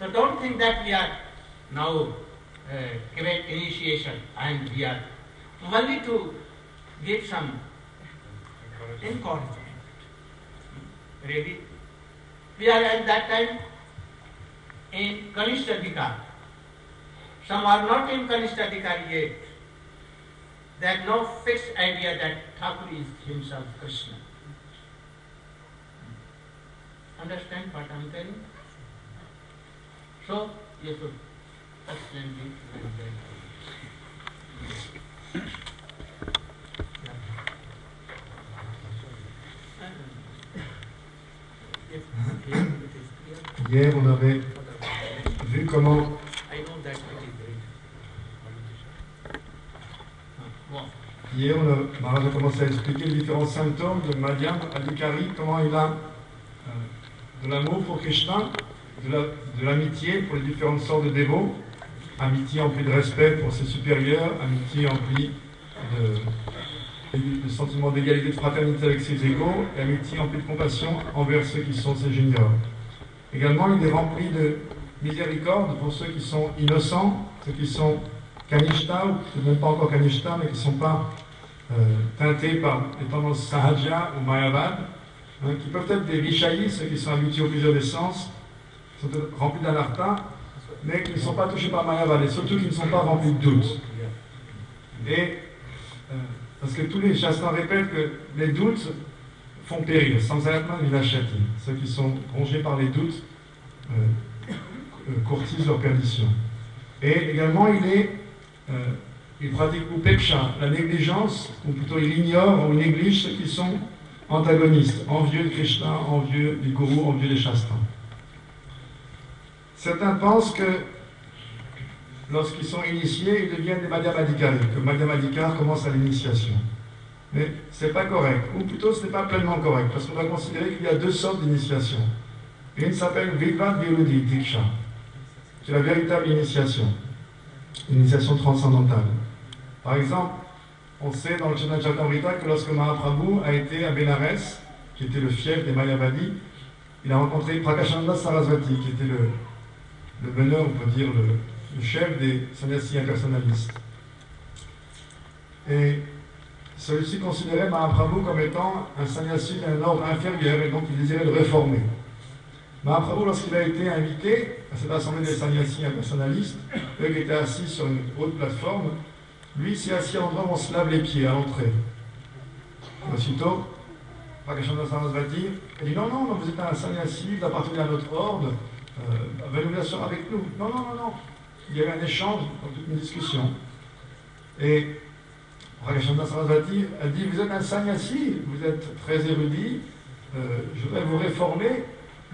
So don't think that we are now uh, initiation and we are only to give some encouragement. Really? We are at that time in Kanishta Some are not in Kanishta yet. They have no fixed idea that Thakur is himself Krishna. Understand what I am telling? Hier, on avait vu comment Hier, on a, a commencé à expliquer les différents symptômes de Madhyam Adhikari, comment il a euh, de l'amour pour Krishna, de la- de l'amitié pour les différentes sortes de dévots, amitié emplie de respect pour ses supérieurs, amitié emplie de, de sentiment d'égalité, de fraternité avec ses égaux, et amitié emplie de compassion envers ceux qui sont ses juniors. Également, il est rempli de miséricorde pour ceux qui sont innocents, ceux qui sont Kanishta, ou même pas encore Kanishta, mais qui ne sont pas euh, teintés par les tendances Sahaja ou Mayavad, hein, qui peuvent être des Vishayis, ceux qui sont habitués au plaisir des sens, sont remplis d'anartha, mais qui ne sont pas touchés par Mayavad, et surtout qui ne sont pas remplis de doute. Et euh, parce que tous les chasseurs répètent que les doutes font périr, sans arrêtement vinachati. Ceux qui sont rongés par les doutes euh, euh, courtisent leur perdition. Et également, il est euh, il pratique upeksha, la négligence, ou plutôt il ignore ou néglige ceux qui sont antagonistes, envieux de Krishna, envieux du gourou, envieux des shastras. Certains pensent que lorsqu'ils sont initiés, ils deviennent des madhyamadikari, que madhyamadikar commence à l'initiation. Mais ce n'est pas correct, ou plutôt ce n'est pas pleinement correct, parce qu'on va considérer qu'il y a deux sortes d'initiation. Une s'appelle Vidvat Virudhi Diksha, c'est la véritable initiation, l'initiation transcendantale. Par exemple, on sait dans le Chaitanya que lorsque Mahaprabhu a été à Benares, qui était le fief des Mayavadis, il a rencontré Prakashananda Sarasvati, qui était le, le meneur, on peut dire, le, chef des sannyasis impersonnalistes. Et celui-ci considérait Mahaprabhu comme étant un sannyasi d'un ordre inférieur, et donc il désirait le réformer. Mahaprabhu, lorsqu'il a été invité à cette assemblée des sannyasis impersonnalistes, eux qui étaient assis sur une haute plateforme, lui s'est assis à l'endroit où on se lave les pieds à l'entrée. Aussitôt, Prakashanda Sarasvati a dit non, non, non, vous êtes un sannyasi, vous appartenez à notre ordre, euh, asseoir avec nous. Non, non, non, non. Il y avait un échange, une discussion. Et Prakashanda Sarasvati a dit Vous êtes un sannyasi, vous êtes très érudit, euh, je voudrais vous réformer,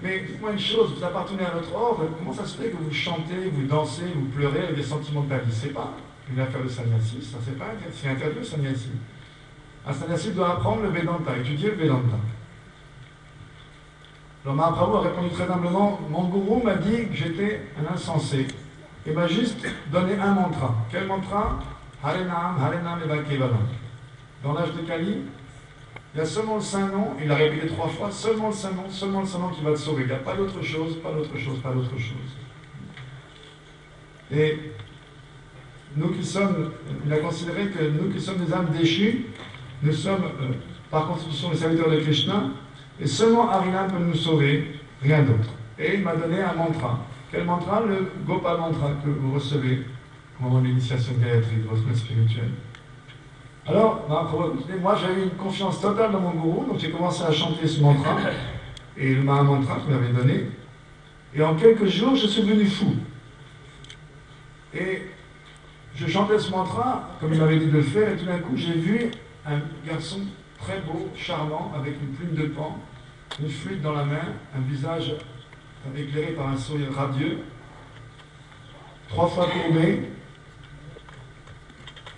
mais dites-moi une chose, vous appartenez à notre ordre, comment ça se fait que vous chantez, vous dansez, vous pleurez avec des sentiments de vie C'est pas une affaire de sannyasi, ça c'est pas c'est interdit le sannyasi. Un sannyasi doit apprendre le Vedanta, étudier le Vedanta. Alors Mahaprabhu a répondu très humblement Mon gourou m'a dit que j'étais un insensé. Il m'a juste donné un mantra. Quel mantra? Harenam, Harenam Eva Kevalam. Dans l'âge de Kali, il y a seulement le saint nom, il a répété trois fois, seulement le saint nom, seulement le saint nom qui va te sauver. Il n'y a pas d'autre chose, pas d'autre chose, pas d'autre chose. Et nous qui sommes, il a considéré que nous qui sommes des âmes déchues, nous sommes euh, par constitution les serviteurs de Krishna, et seulement Harinam peut nous sauver, rien d'autre. Et il m'a donné un mantra. Quel mantra Le Gopal mantra que vous recevez de l'initiation Gayatri, de votre maître spirituel. Alors, moi j'avais une confiance totale dans mon gourou, donc j'ai commencé à chanter ce mantra, et le Maha mantra qu'il m'avait donné. Et en quelques jours, je suis devenu fou. Et je chantais ce mantra, comme il m'avait dit de le faire, et tout d'un coup, j'ai vu un garçon très beau, charmant, avec une plume de pan, une flûte dans la main, un visage éclairé par un sourire radieux, trois fois courbé,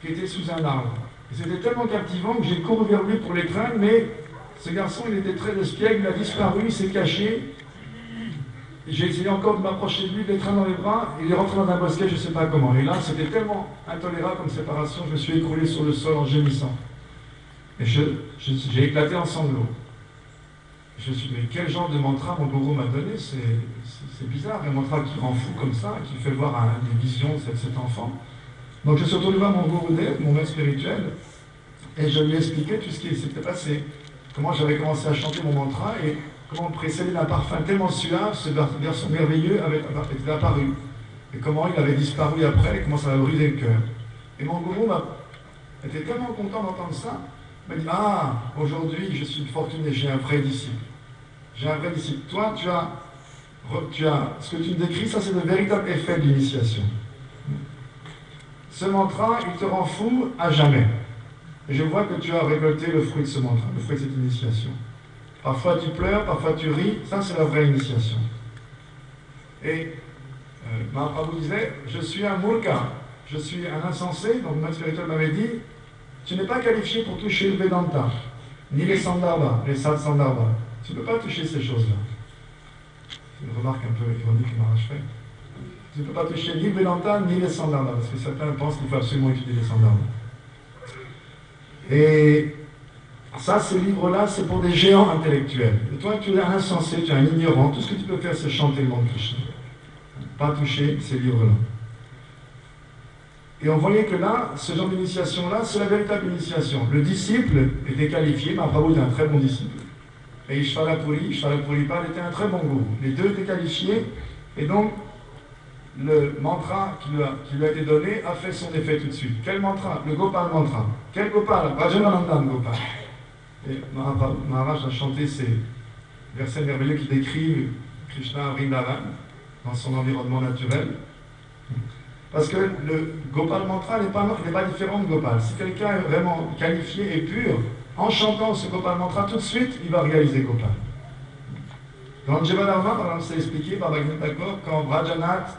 qui était sous un arbre. C'était tellement captivant que j'ai couru vers lui pour l'étreindre, mais ce garçon, il était très espiègle, il a disparu, il s'est caché. J'ai essayé encore de m'approcher de lui, de l'étreindre dans les bras, il est rentré dans un bosquet, je ne sais pas comment. Et là, c'était tellement intolérable comme séparation, je me suis écroulé sur le sol en gémissant. Et j'ai éclaté en sanglots. Je me suis dit, mais quel genre de mantra mon gourou m'a donné? C'est bizarre, un mantra qui rend fou comme ça, qui fait voir un- des visions de cet, enfant. Donc je suis retourné voir mon gourou Dev, mon maître spirituel, et je lui ai expliqué tout ce qui s'était passé. Comment j'avais commencé à chanter mon mantra et comment précédé d'un parfum tellement suave, ce gar- garçon merveilleux avait, était apparu. Et comment il avait disparu après comment ça m'a brisé le cœur. Et mon gourou était tellement content d'entendre ça. Dit Ah, aujourd'hui je suis fortuné, j'ai un vrai disciple. J'ai un vrai disciple. Toi, tu as, tu as ce que tu décris, ça c'est le véritable effet de l'initiation. Ce mantra, il te rend fou à jamais. Et je vois que tu as récolté le fruit de ce mantra, le fruit de cette initiation. Parfois tu pleures, parfois tu ris, ça c'est la vraie initiation. Et euh, Mahaprabhu disait, je suis un murka, je suis un insensé, donc maître spirituel m'avait dit, tu n'es pas qualifié pour toucher le Vedanta, ni les Sandarbhas, les Sat Sandarbhas. Tu ne peux pas toucher ces choses-là. C'est une remarque un peu ironique que Maharaj fait. Tu ne peux pas toucher ni le Vedanta, ni les Sandarbhas, parce que certains pensent qu'il faut absolument étudier les Sandarbhas. Et ça, ce livre-là, c'est pour des géants intellectuels. Et toi, tu es insensé, tu es un ignorant, tout ce que tu peux faire, c'est chanter le nom Krishna. Pas toucher ces livres-là. Et on voyait que là, ce genre d'initiation-là, c'est la véritable initiation. Le disciple était qualifié, Mahaprabhu était un très bon disciple. Et Ishvarapuri, Ishvarapuripal était un très bon gourou. Les deux étaient qualifiés, et donc le mantra qui lui, a, été donné a fait son effet tout de suite. Quel mantra? Le Gopal mantra. Quel Gopal? Rajananandam Gopal. Et Maharaj a chanté ces versets merveilleux qui décrivent Krishna Vrindavan dans son environnement naturel. Parce que le Gopal mantra n'est pas, différent de Gopal. Si quelqu'un est vraiment qualifié et pur, en chantant ce Gopal mantra, tout de suite, il va réaliser Gopal. Dans le Jivadharma, par exemple, c'est expliqué par Bhagavad Thakur, quand Brajanath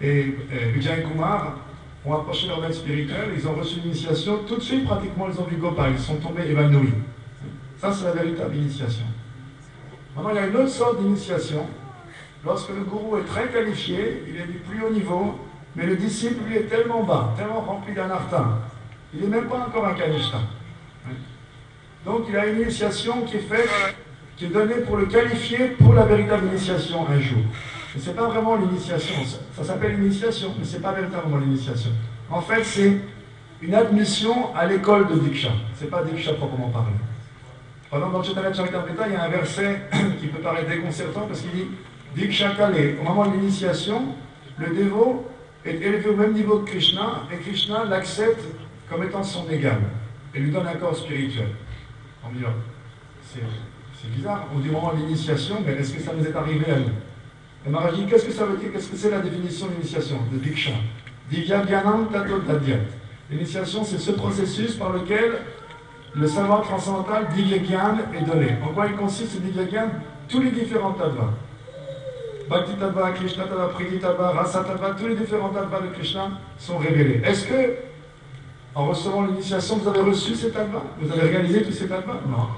et euh, Vijay Kumar ont approché leur maître spirituel, ils ont reçu l'initiation, tout de suite, pratiquement, ils ont vu Gopal, ils sont tombés évanouis. Ça, c'est la véritable initiation. Maintenant, il y a une autre sorte d'initiation. Lorsque le gourou est très qualifié, il est du plus haut niveau, mais le disciple, lui, est tellement bas, tellement rempli d'un il n'est même pas encore un kanishta. Donc, il a une initiation qui est faite, qui est donnée pour le qualifier pour la véritable initiation un jour. Mais ce n'est pas vraiment l'initiation, ça, s'appelle l'initiation, mais ce n'est pas véritablement l'initiation. En fait, c'est une admission à l'école de Diksha. Ce n'est pas Diksha proprement parlé. Par exemple, dans Chaitanya Charitamrita, il y a un verset (coughs) qui peut paraître déconcertant parce qu'il dit Diksha Kale. Au moment de l'initiation, le dévot est élevé au même niveau que Krishna et Krishna l'accepte comme étant son égal et lui donne un corps spirituel. On dit, c'est c'est bizarre, on dit de l'initiation, mais est-ce que ça nous est arrivé à nous? Et Maharaj dit qu'est-ce que ça veut dire? Qu'est-ce que c'est la définition de l'initiation? De Diksha Divya. L'initiation, c'est ce processus par lequel le savoir transcendantal Divyagyan est donné. En quoi il consiste Divyagyan Tous les différents tattvas. Bhakti Tattva, Krishna Tattva, Priti Tattva, Rasa Tattva, tous les différents tattvas de Krishna sont révélés. Est-ce que, en recevant l'initiation, vous avez reçu ces tattvas Vous avez réalisé tous ces tattvas Non.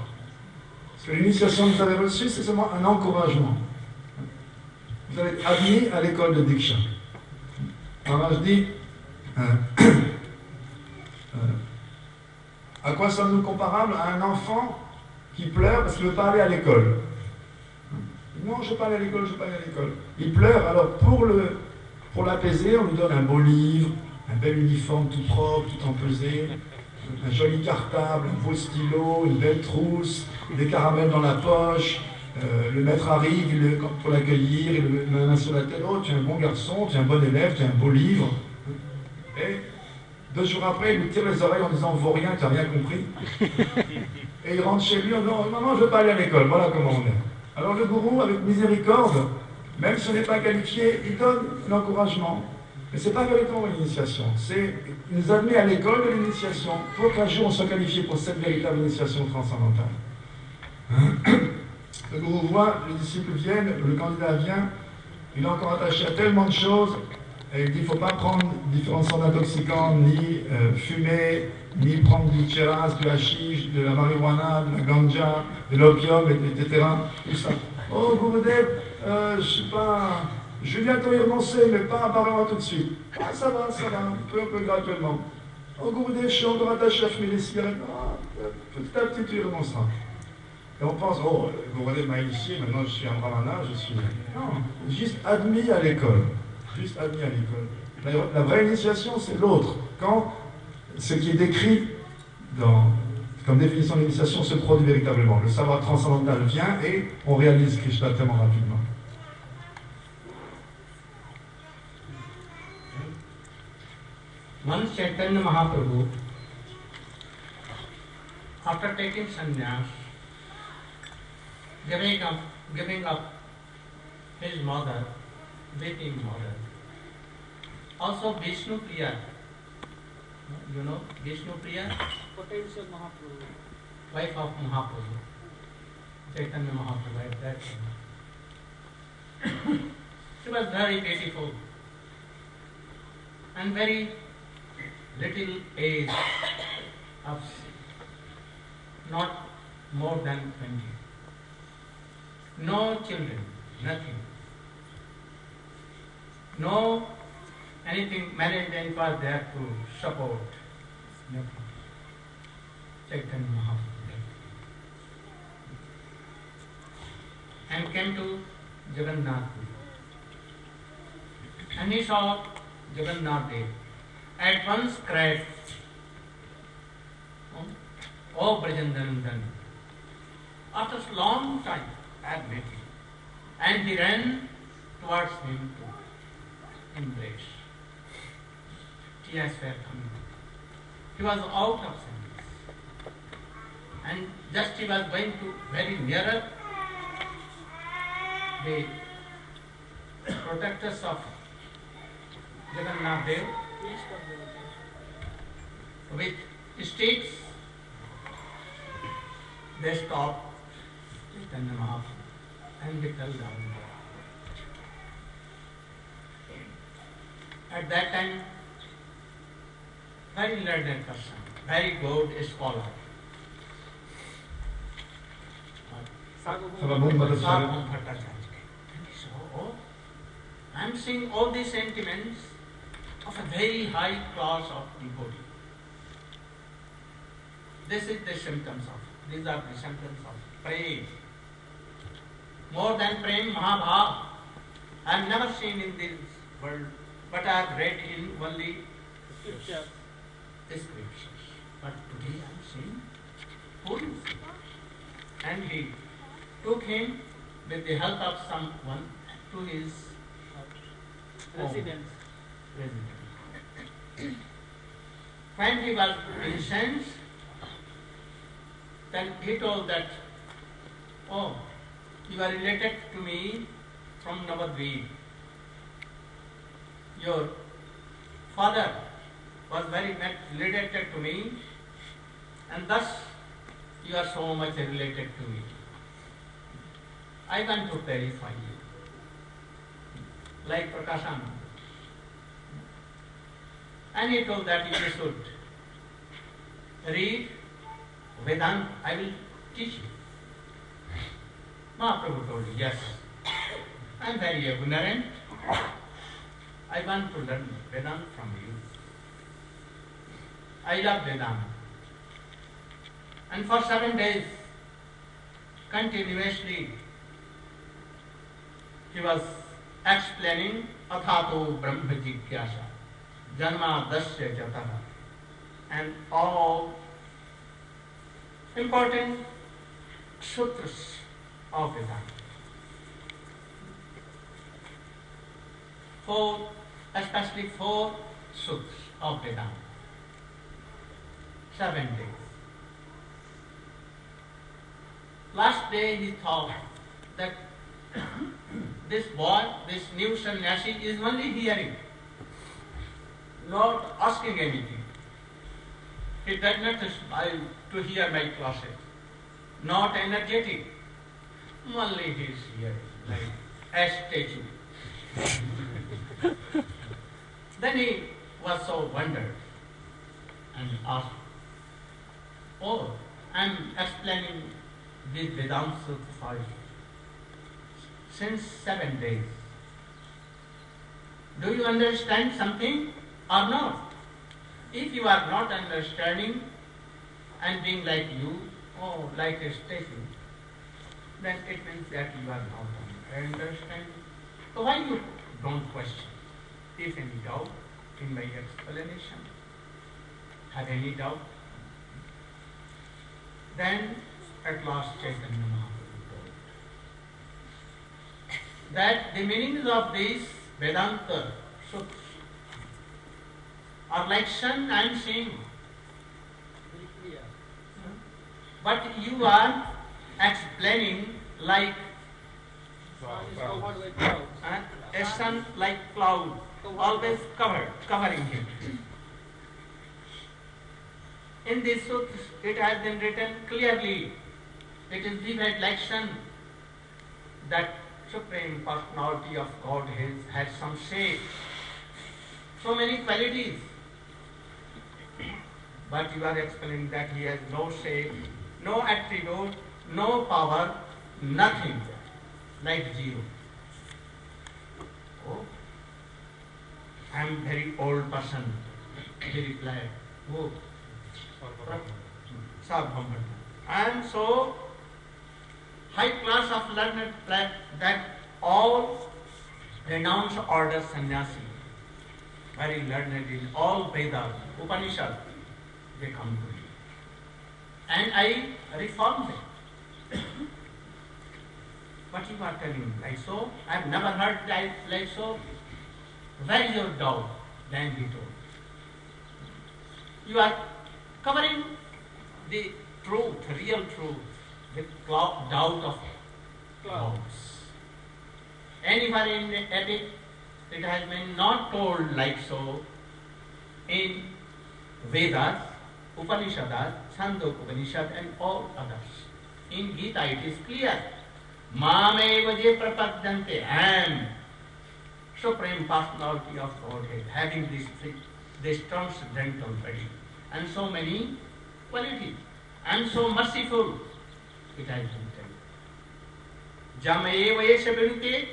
Parce que l'initiation que vous avez reçue, c'est seulement un encouragement. Vous être admis à l'école de Diksha. Je dis, euh, euh, à quoi sommes-nous comparables? À un enfant qui pleure parce qu'il ne veut pas aller à l'école. Non, je ne pas aller à l'école, je ne pas aller à l'école. Il pleure, alors pour le pour l'apaiser, on lui donne un beau livre, un bel uniforme tout propre, tout empesé, un joli cartable, un beau stylo, une belle trousse, des caramels dans la poche. Euh, le maître arrive il pour l'accueillir, il met la main sur la tête. Oh, tu es un bon garçon, tu es un bon élève, tu as un beau livre. Et deux jours après, il lui tire les oreilles en disant Vaut rien, tu n'as rien compris. Et il rentre chez lui en disant Maman, je ne veux pas aller à l'école, voilà comment on est. Alors le gourou, avec miséricorde, même si on n'est pas qualifié, il donne l'encouragement. Mais ce n'est pas véritablement l'initiation. C'est, il nous admet à l'école de l'initiation pour qu'un jour on soit qualifié pour cette véritable initiation transcendantale. (coughs) Le gourou voit, les disciples viennent, le candidat vient, il est encore attaché à tellement de choses, Et il dit qu'il ne faut pas prendre différents sortes d'intoxicants, ni euh, fumer, ni prendre du cheras, du hashish, de la marijuana, de la ganja, de l'opium, et- etc. Tout ça. Oh, Gurudev, euh, je sais pas, je vais bientôt y renoncer, mais pas apparemment tout de suite. Ah, ça va, ça va, peu à peu, graduellement. Oh, Gurudev, je suis encore attaché à fumer des cigarettes. Ah, petit à petit, tu y renonceras. Et on pense, oh, Gurudev m'a initié, maintenant je suis un brahmana, je suis. Non, juste admis à l'école. Juste admis à l'école. La, la vraie initiation, c'est l'autre. Quand ce qui est décrit comme définition d'initiation se produit véritablement. Le savoir transcendantal vient et on réalise Krishna tellement rapidement. Once Mahaprabhu, after taking sannyas, giving up, giving up his mother, weeping mother, also Vishnu Priya, you know Vishnu Priya, Potential Mahaprabhu. wife of Mahaprabhu, Chaitanya Mahaprabhu at that time. (coughs) she was very beautiful and very little age of not more than 20. No children, nothing. No anything management was there to support. Chaitanya Mahaprabhu. And came to Jagannath. And he saw Jagannath Dev. At once cried, Oh Brajandanandan. After a long time, I had met him. And he ran towards him to embrace. Tears were coming. He was out of sense. And just he was going to very nearer the protectors of Jagannath Dev with sticks, they stopped and they fell down. At that time, very learned person, very good scholar. Sarvabhaum Bhattacharya. Sarvabhaum Bhattacharya. And he saw, oh, I am seeing all these sentiments of a very high class of devotee. This is the symptoms of, these are the symptoms of praying. More than praying, Mahabhav. I have never seen in this world, but I have read in only Scripture. Scriptures. But today I am seeing fools. And he took him with the help of someone to his Residence. residence. When he was incensed, then he told that, oh, you are related to me from Navadvip. Your father was very much related to me, and thus you are so much related to me. I want to clarify you. Like Prakashananda. And he told that you should read Vedanta. I will teach you. Mahaprabhu told you, yes. I am very ignorant. I want to learn Vedanta from you. I love Vedanta. And for seven days, continuously, he was explaining Athato Brahma Jigyasa, Janma Dasya Jatara, and all important sutras of Vedanta. Four, especially four sutras of Vedanta. Seven days. Last day he thought that (coughs) this boy, this new sannyasi is only hearing, not asking anything. He does not aspire to hear my classes, not energetic. Only he is hearing, like a statue. (laughs) Then he was so wondered and asked, Oh, I'm explaining this Vedanta you since seven days. Do you understand something or not? If you are not understanding and being like you, oh, like a statue, then it means that you are not understanding. So why you don't question? If any doubt in my explanation, have any doubt? Then at last Chaitanya Mahaprabhu told that the meanings of these Vedanta sutras are like sun and clear. But you are explaining like uh, a sun like cloud, always covered, covering him. In this sutras, it has been written clearly. It is like sun that Supreme Personality of God has, has some shape, so many qualities. (coughs) But you are explaining that he has no shape, no attribute, no power, nothing, like zero. Oh, I am very old person. He replied, Oh, Am so high class of learned that, all renowned order sannyasi, very learned in all Vedas, Upanishad, they come to me. And I reform them. (coughs) What you are telling like so? I have never heard like, like so. Where is your doubt? Then he told. You are covering the truth, real truth, cloud, doubt of clouds. Anywhere in the epic, it has been not told like so in Vedas, Upanishads, Chandok Upanishad and all others. In Gita it is clear. Mamev je prapadyante, I am Supreme Personality of Godhead, having this, this transcendental body and so many qualities. Am so merciful. It has been said. Jamaeva yesha vinute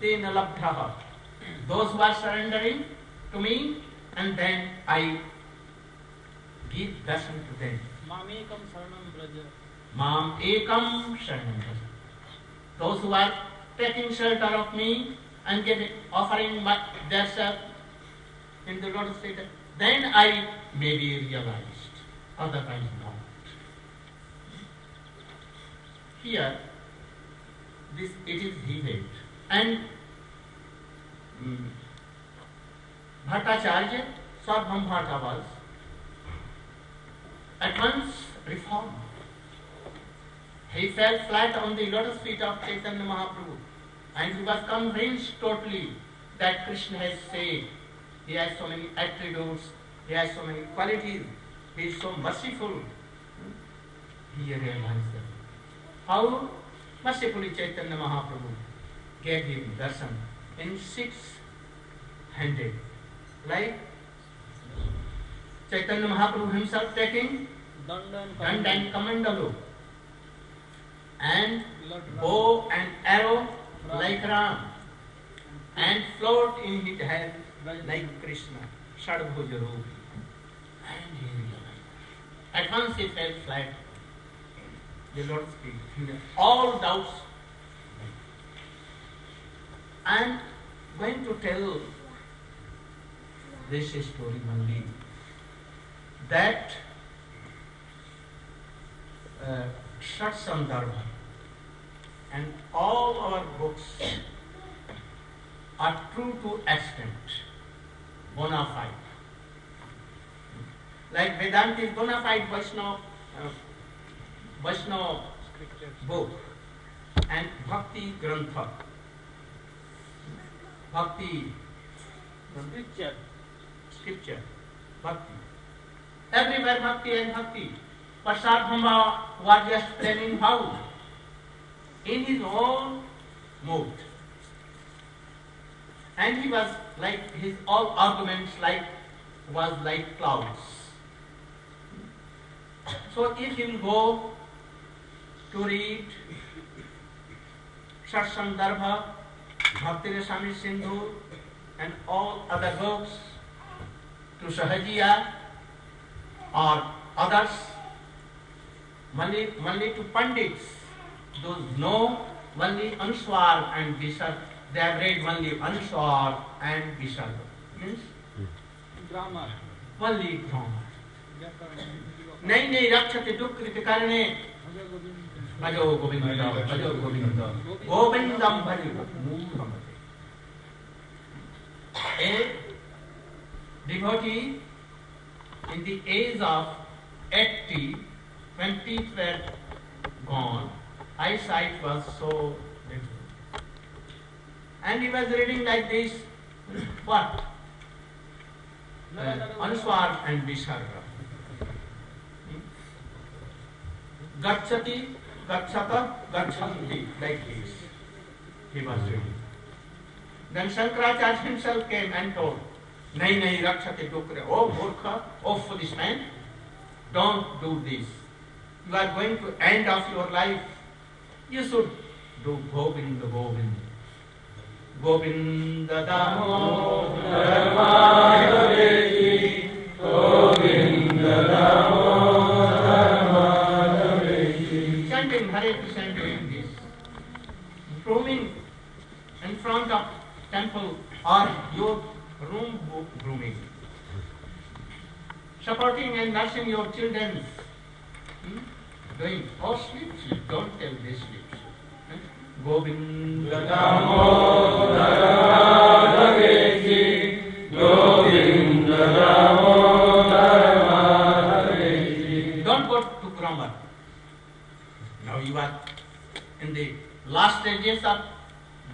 tena labdhaha. Those who are surrendering to me and then I give darshan to them. Mamekam saranam braja. Mam ekam sharanam braja. Those who are taking shelter of me and giving, offering my, their self in the lotus feet, then I may be realized. Otherwise not. Here, this it is vivid. And mm, Bhattacharya, Sarvabhauma Bhatta was at once reformed. He fell flat on the lotus feet of Chaitanya Mahaprabhu and he was convinced totally that Krishna has said he has so many attributes, he has so many qualities, he is so merciful. He realized that. How mercifully Chaitanya Mahaprabhu gave him darshan in six handed. Like Chaitanya Mahaprabhu himself taking dand and kamandalu and bow and arrow like Ram and float in his hand like Krishna, Shadbhuja Rupi. And he realized. At once he fell flat. The Lord's feet. All doubts. I am going to tell this story only that uh, Shat Sandarbha and all our books are true to extent, bona fide. Like Vedanta is bona fide Vaishnava, uh, Vaishnava book and Bhakti Grantha. Bhakti Scripture. scripture, Bhakti. Everywhere Bhakti and Bhakti. But Sarvabhauma was just explaining how in his own mood. And he was like his all arguments like was like clouds. So if you go to read Satsandarbha, Bhakti Rasami Sindhu and all other books to Sahajiya or others, only, only to Pandits, those know only Answar and Visarga. They have read only Answar and Visarga. Means Grammar. only grammar. नहीं नहीं रक्षते दुष्कृत कारणे भजो गोविंद भजो गोविंद गोविंदम भजो मूढ़मते A devotee in the age of 80, 20 were gone, eyesight was so. And he was reading like this, what? Uh, Anuswar and Visarga. Gachati, Gachata, Gachanti, like this. He was reading. Then Shankaracharya himself came and told, Nahi nahi rakshate dukre, oh murkha, oh foolish man, don't do this. You are going to end of your life. You should do Govinda Govinda. This. Grooming in front of temple or your room grooming. Supporting and nursing your children. Hmm? Doing oh sleep. Don't tell this sleep. Hmm?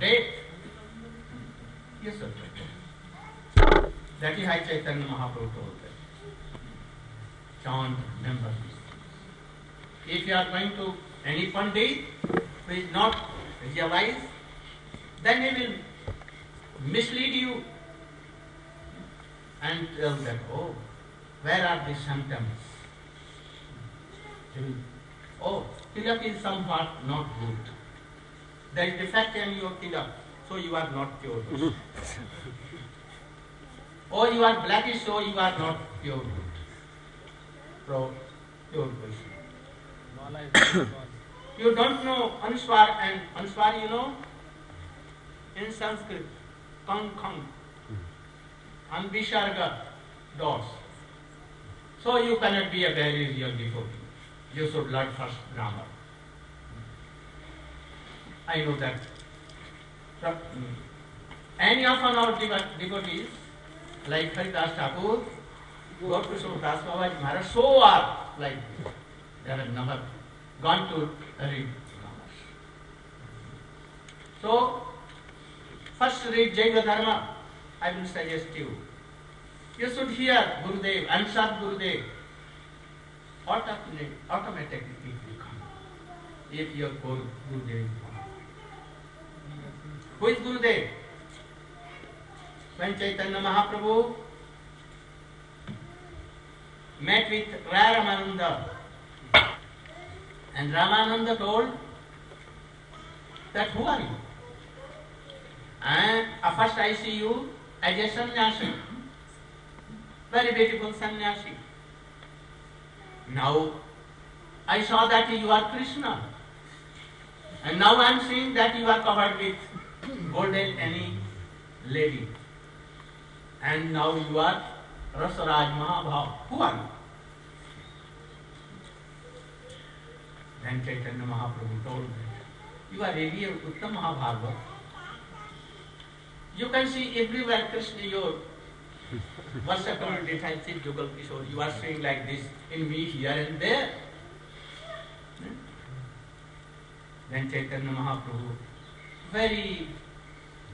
This. If you are going to any pandit who is not realized, then he will mislead you and tell that, oh, where are the symptoms? He will, oh, tilak is somewhat not good. There is defect in your tilak, so you are not pure. (laughs) Hmm. or oh, you are blackish, so you are not pure good. Pro, pure Vaishnava. (coughs) You don't know Answar and Answar, you know, in Sanskrit, Kang Kang, hmm. and Visharga, doors. So you cannot be a very real devotee. You should learn first grammar. I know that. From hmm. any of our devotees, like Haridas Thakur, Gaur Das Baba Maharaj, so are like this. They have never gone to So, first read Jaiva Dharma, I will suggest you. You should hear Gurudev, answer Gurudev. Automatically, automatically it will come. If your Guru, Gurudev. Who is Gurudev? When Chaitanya Mahaprabhu met with Raya Ramananda, and Ramananda told that who are you? And uh, first I see you as a sannyasi, very beautiful sannyasi. Now I saw that you are Krishna. And now I am seeing that you are covered with golden any lady. And now you are Rasaraj Mahabhav. Who are you? Then Chaitanya Mahaprabhu told them, you are really a Uttam Mahabharata. You can see everywhere Krishna, your (laughs) versatile defensive Jugal Kishore. You are saying like this in me here and there. Hmm? Then Chaitanya Mahaprabhu very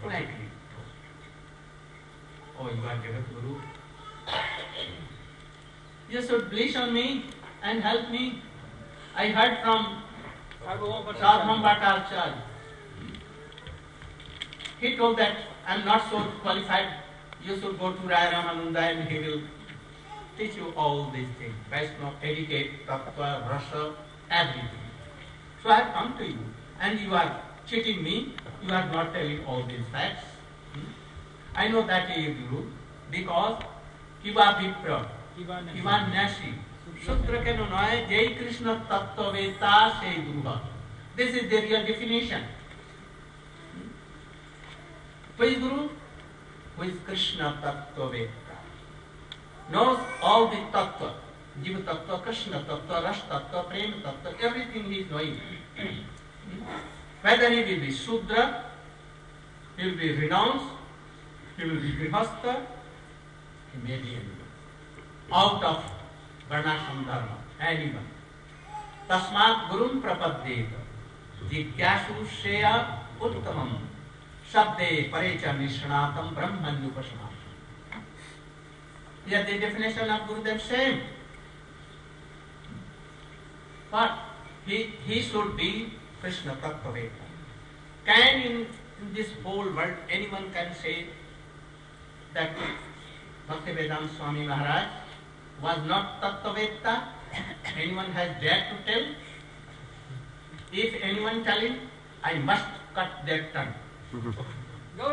politely told, Oh, you are Jagat Guru. You should bless on me and help me. I heard from Sadham Bhattacharya he told that I'm not so qualified. You should go to Raya Ramananda and he will teach you all these things. Vaishnava, etiquette, tattva, rasa, everything. So I have come to you and you are cheating me. You are not telling all these facts. Hmm? I know that he is Guru because Kiva Vipra, Kiva Nashi, সূত্র কেন নয় যেই কৃষ্ণ তত্ত্ববেতা সেই গুরু হবে this is the real definition Who is Guru? Who is Krishna Tattvaveta? Knows all the Tattva. Jiva Tattva, Krishna Tattva, Ras Tattva, Prema Tattva, everything he is knowing. Whether he will be Sudra, he will be renounced, he will be (laughs) Grihastha, he may be anyone. Out of Varnashram Dharma, anyone. Tasmat Gurun Prapaddeta, Jigyasu Shreya Uttamam, Sabde Parecha Nishanatam Brahmanyupasana. Here the definition of Gurudev same. But he, he should be Krishna Tattvaveta. Can in, in this whole world anyone can say that Bhaktivedanta Swami Maharaj was not Tattvaveta? Anyone has dared to tell? If anyone telling, I must cut their tongue.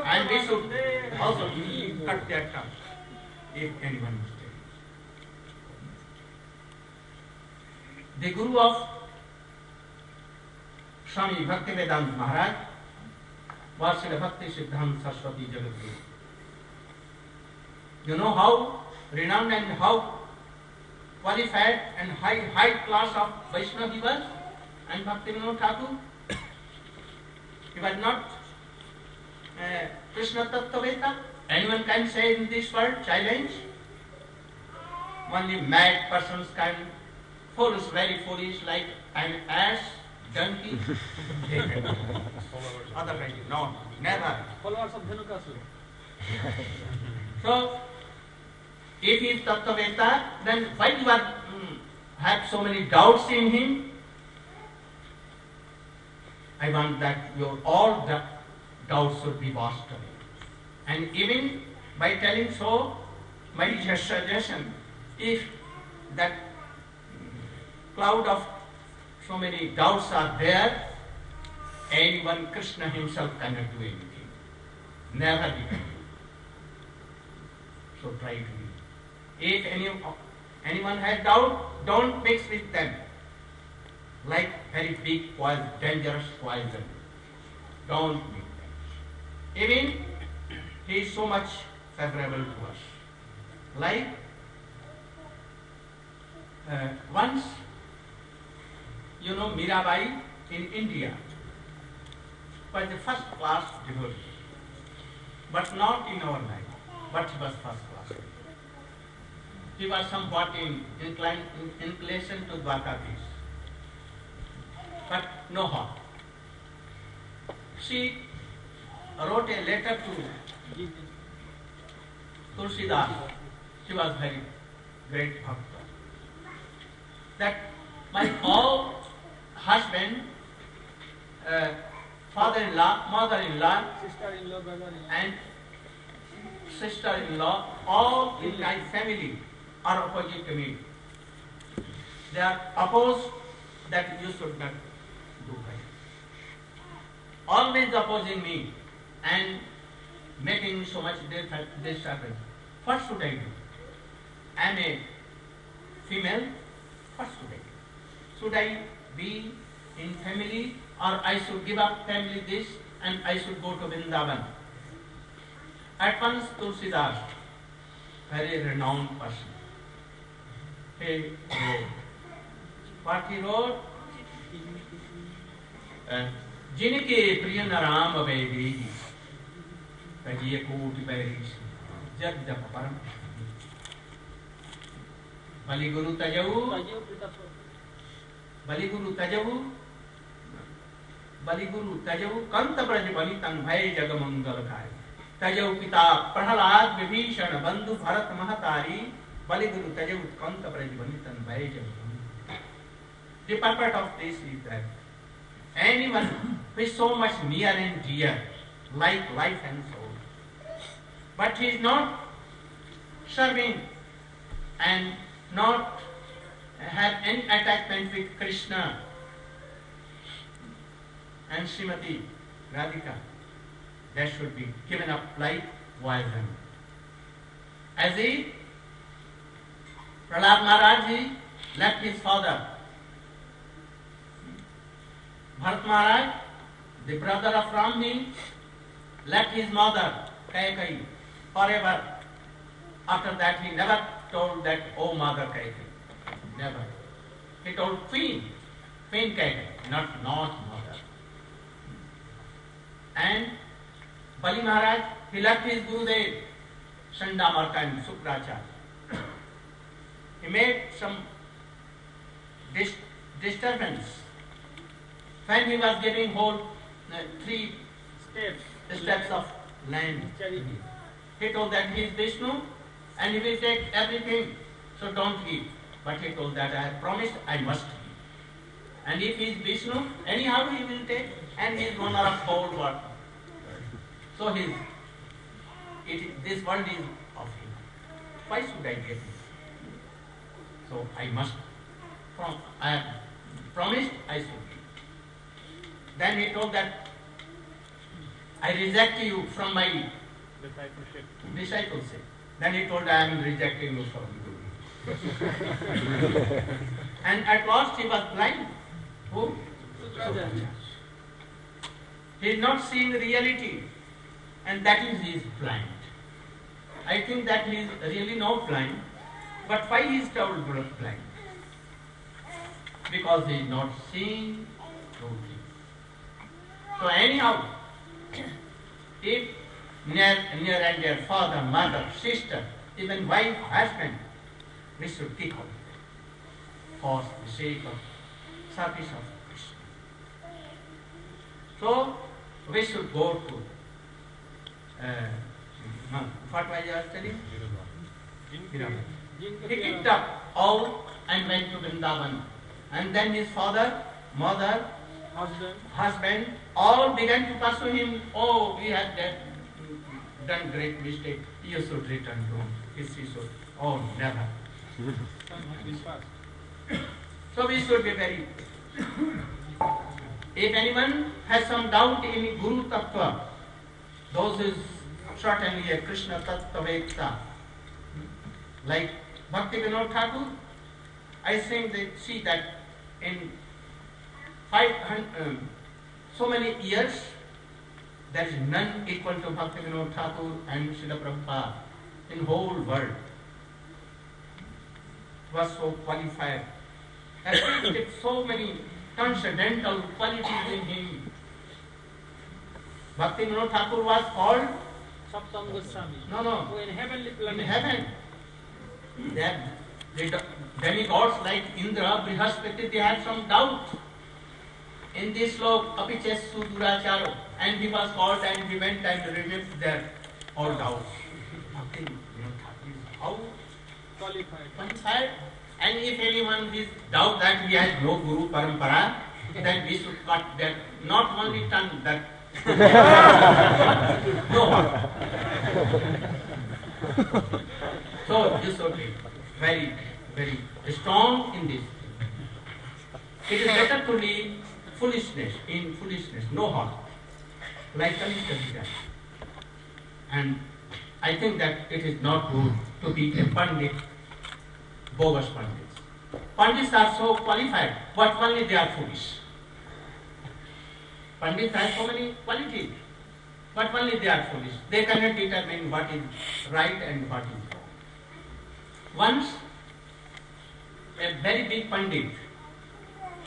And we should also cut their tongue if anyone is telling. The Guru of Swami Bhaktivedanta Maharaj was Srila Bhakti Siddhanta Saraswati Jagadguru. You know how renowned and how qualified and high, high class of was? And Bhaktivinoda Thakur? He was not uh, Krishna Tattvaveta. Anyone can say in this world, challenge. Only mad persons can, foolish, very foolish, like an ass, donkey. (laughs) do. Otherwise, no, never. Followers of Dhanukasura. So, if he is Tattvaveta, then why you are, mm, have so many doubts in him? I want that your all the doubts should be washed away. And even by telling so, my suggestion, if that cloud of so many doubts are there, anyone, Krishna himself cannot do anything. Never he can. So try to. If any, anyone has doubt, don't mix with them. Like very big poison, dangerous poison. Don't mix them. Even he is so much favorable to us. Like uh, once, you know, Mirabai in India was the first class devotee, but not in our life, but he was first. He was somewhat in, inclined, in inclination to Dwarkadhish, but no heart. She wrote a letter to Tulsidas. She was very great bhakta. That my all husband, uh, father-in-law, mother-in-law, Sister-in-law, brother-in-law. and sister-in-law, all in my family are opposite to me. They are opposed that you should not do right. Always opposing me and making so much dis- disturbance. What should I do? I am a female. What should I do? Should I be in family or I should give up family this and I should go to Vrindavan? At once Tulsidas, very renowned person, he? Uh, जिनके प्रिय नाम कोटि जग परम बलि गुरु तजऊ बलि गुरु तजऊ बलि गुरु तजऊ कंत ब्रज बलि भय जग मंगल तजऊ पिता प्रहलाद विभीषण बंधु भरत महतारी The purpose of this is that anyone who is so much near and dear, like life and soul, but he is not serving and not have any attachment with Krishna and Srimati Radhika, that should be given up like wild. As if Prahlad Maharaj ji left his father. Bharat Maharaj, the brother of Ramji, left his mother, Kaikeyi, forever. After that, he never told that, oh mother Kaikeyi. Never. He told Queen, Queen Kaikeyi, not, not mother. And Bali Maharaj, he left his Gurudev, Sandamarka and Sukracharya. He made some dis- disturbance when he was giving whole uh, three Steps. steps of land. Charity. He told that he is Vishnu and he will take everything, so don't eat. But he told that I have promised I must eat. And if he is Vishnu, anyhow he will take, and he is owner of whole world. So his, it, this world is of him. Why should I get it? So I must, from, I have promised I should. Then he told that I reject you from my Discipleship. discipleship. Then he told, I am rejecting you from Guru. (laughs) and at last he was blind. Who? He is not seeing reality. And that is he is blind. I think that he is really not blind. But why is told blind? Because he is not seeing truly. So anyhow, if near, near and dear father, mother, sister, even wife, husband, we should kick out for the sake of service of Krishna. So we should go to uh, what was I telling? He kicked up all and went to Vrindavan. And then his father, mother, Husband. husband, all began to pursue him. Oh, we have done, great mistake. You should return home. He should. Oh, never. So we should be very. if anyone has some doubt in Guru Tattva, those is certainly a Krishna Tattva Vekta. Like Bhakti Vinod Thakur, I think they see that in five hundred, um, so many years, there is none equal to Bhakti Vinod Thakur and Srila Prabhupada in whole world. Was so qualified with so many transcendental qualities in him. Bhakti Vinod Thakur was called, Saptam Goswami. no, no, Who in heavenly in heaven. That the demigods like Indra, Brihaspati, they had some doubt. In this lok, apichesu duracharo, and he was called and he went and removed their all doubts. How Qualified. qualified. And if anyone is doubt that he has no Guru Parampara, then we should cut that, not only tongue, that no. So you should be very, very strong in this. It is better to live foolishness, in foolishness, no harm. Like Kalista. And I think that it is not good to be a pandit bogus pandits. Pandits are so qualified, but only they are foolish. Pandits have so many qualities, but only they are foolish. They cannot determine what is right and what is. Once, a very big pandit,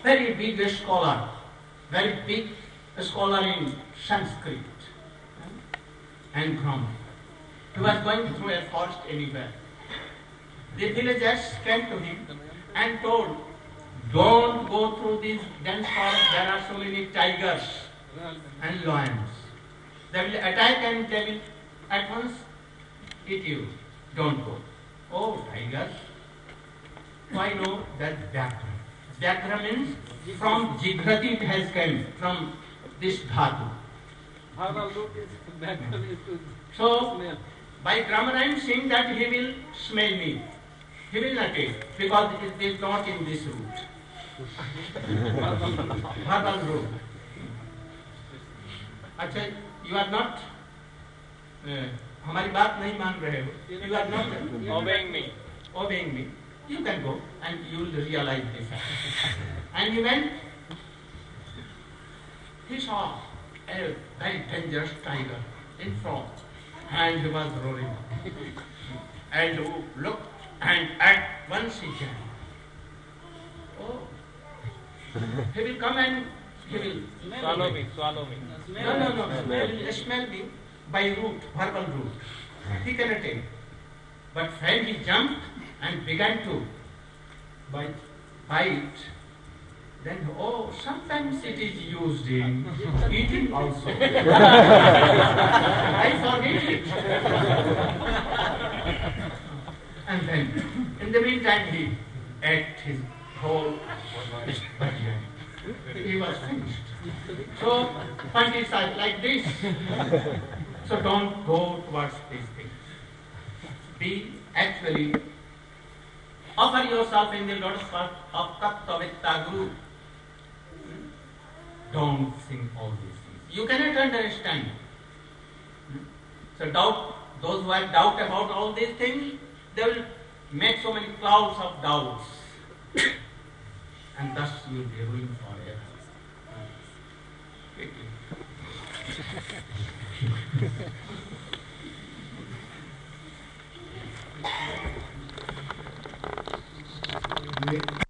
very big scholar, very big scholar in Sanskrit and grammar. He was going through a forest anywhere. The villagers came to him and told, don't go through this dense forest, there are so many tigers and lions. They will attack and they will at once eat you. Don't go. Oh, tigers. Why no? That Vyakra. Vyakra means from Jigrati it has come, from this dhatu. Verbal root is backward is to So, smell. by grammar I am saying that he will smell me. He will not taste because it is not in this root. Verbal root. अच्छा you are not हमारी बात नहीं मान रहे हो you are not Obeying me. obeying me, you can go and you will realize this. (laughs) and he went, he saw a very dangerous tiger in front, and he was roaring. and looked, and at once he came. Oh, he will come and he will Swallow me, swallow me. no, no, no. Smell, smell me by root, verbal root. He cannot take. But when he jumped and began to bite, bite, then oh, sometimes it is used in eating also. (laughs) I forget it. and then, in the meantime, he ate his whole budget. He was finished. So, Pandits are like this. So don't go towards these things. Be actually offer yourself in the lotus path of Kaptavitta Guru. Don't think all these things. You cannot understand. So doubt those who have doubt about all these things, they will make so many clouds of doubts. (coughs) and thus you will be ruined forever. (laughs) Yeah.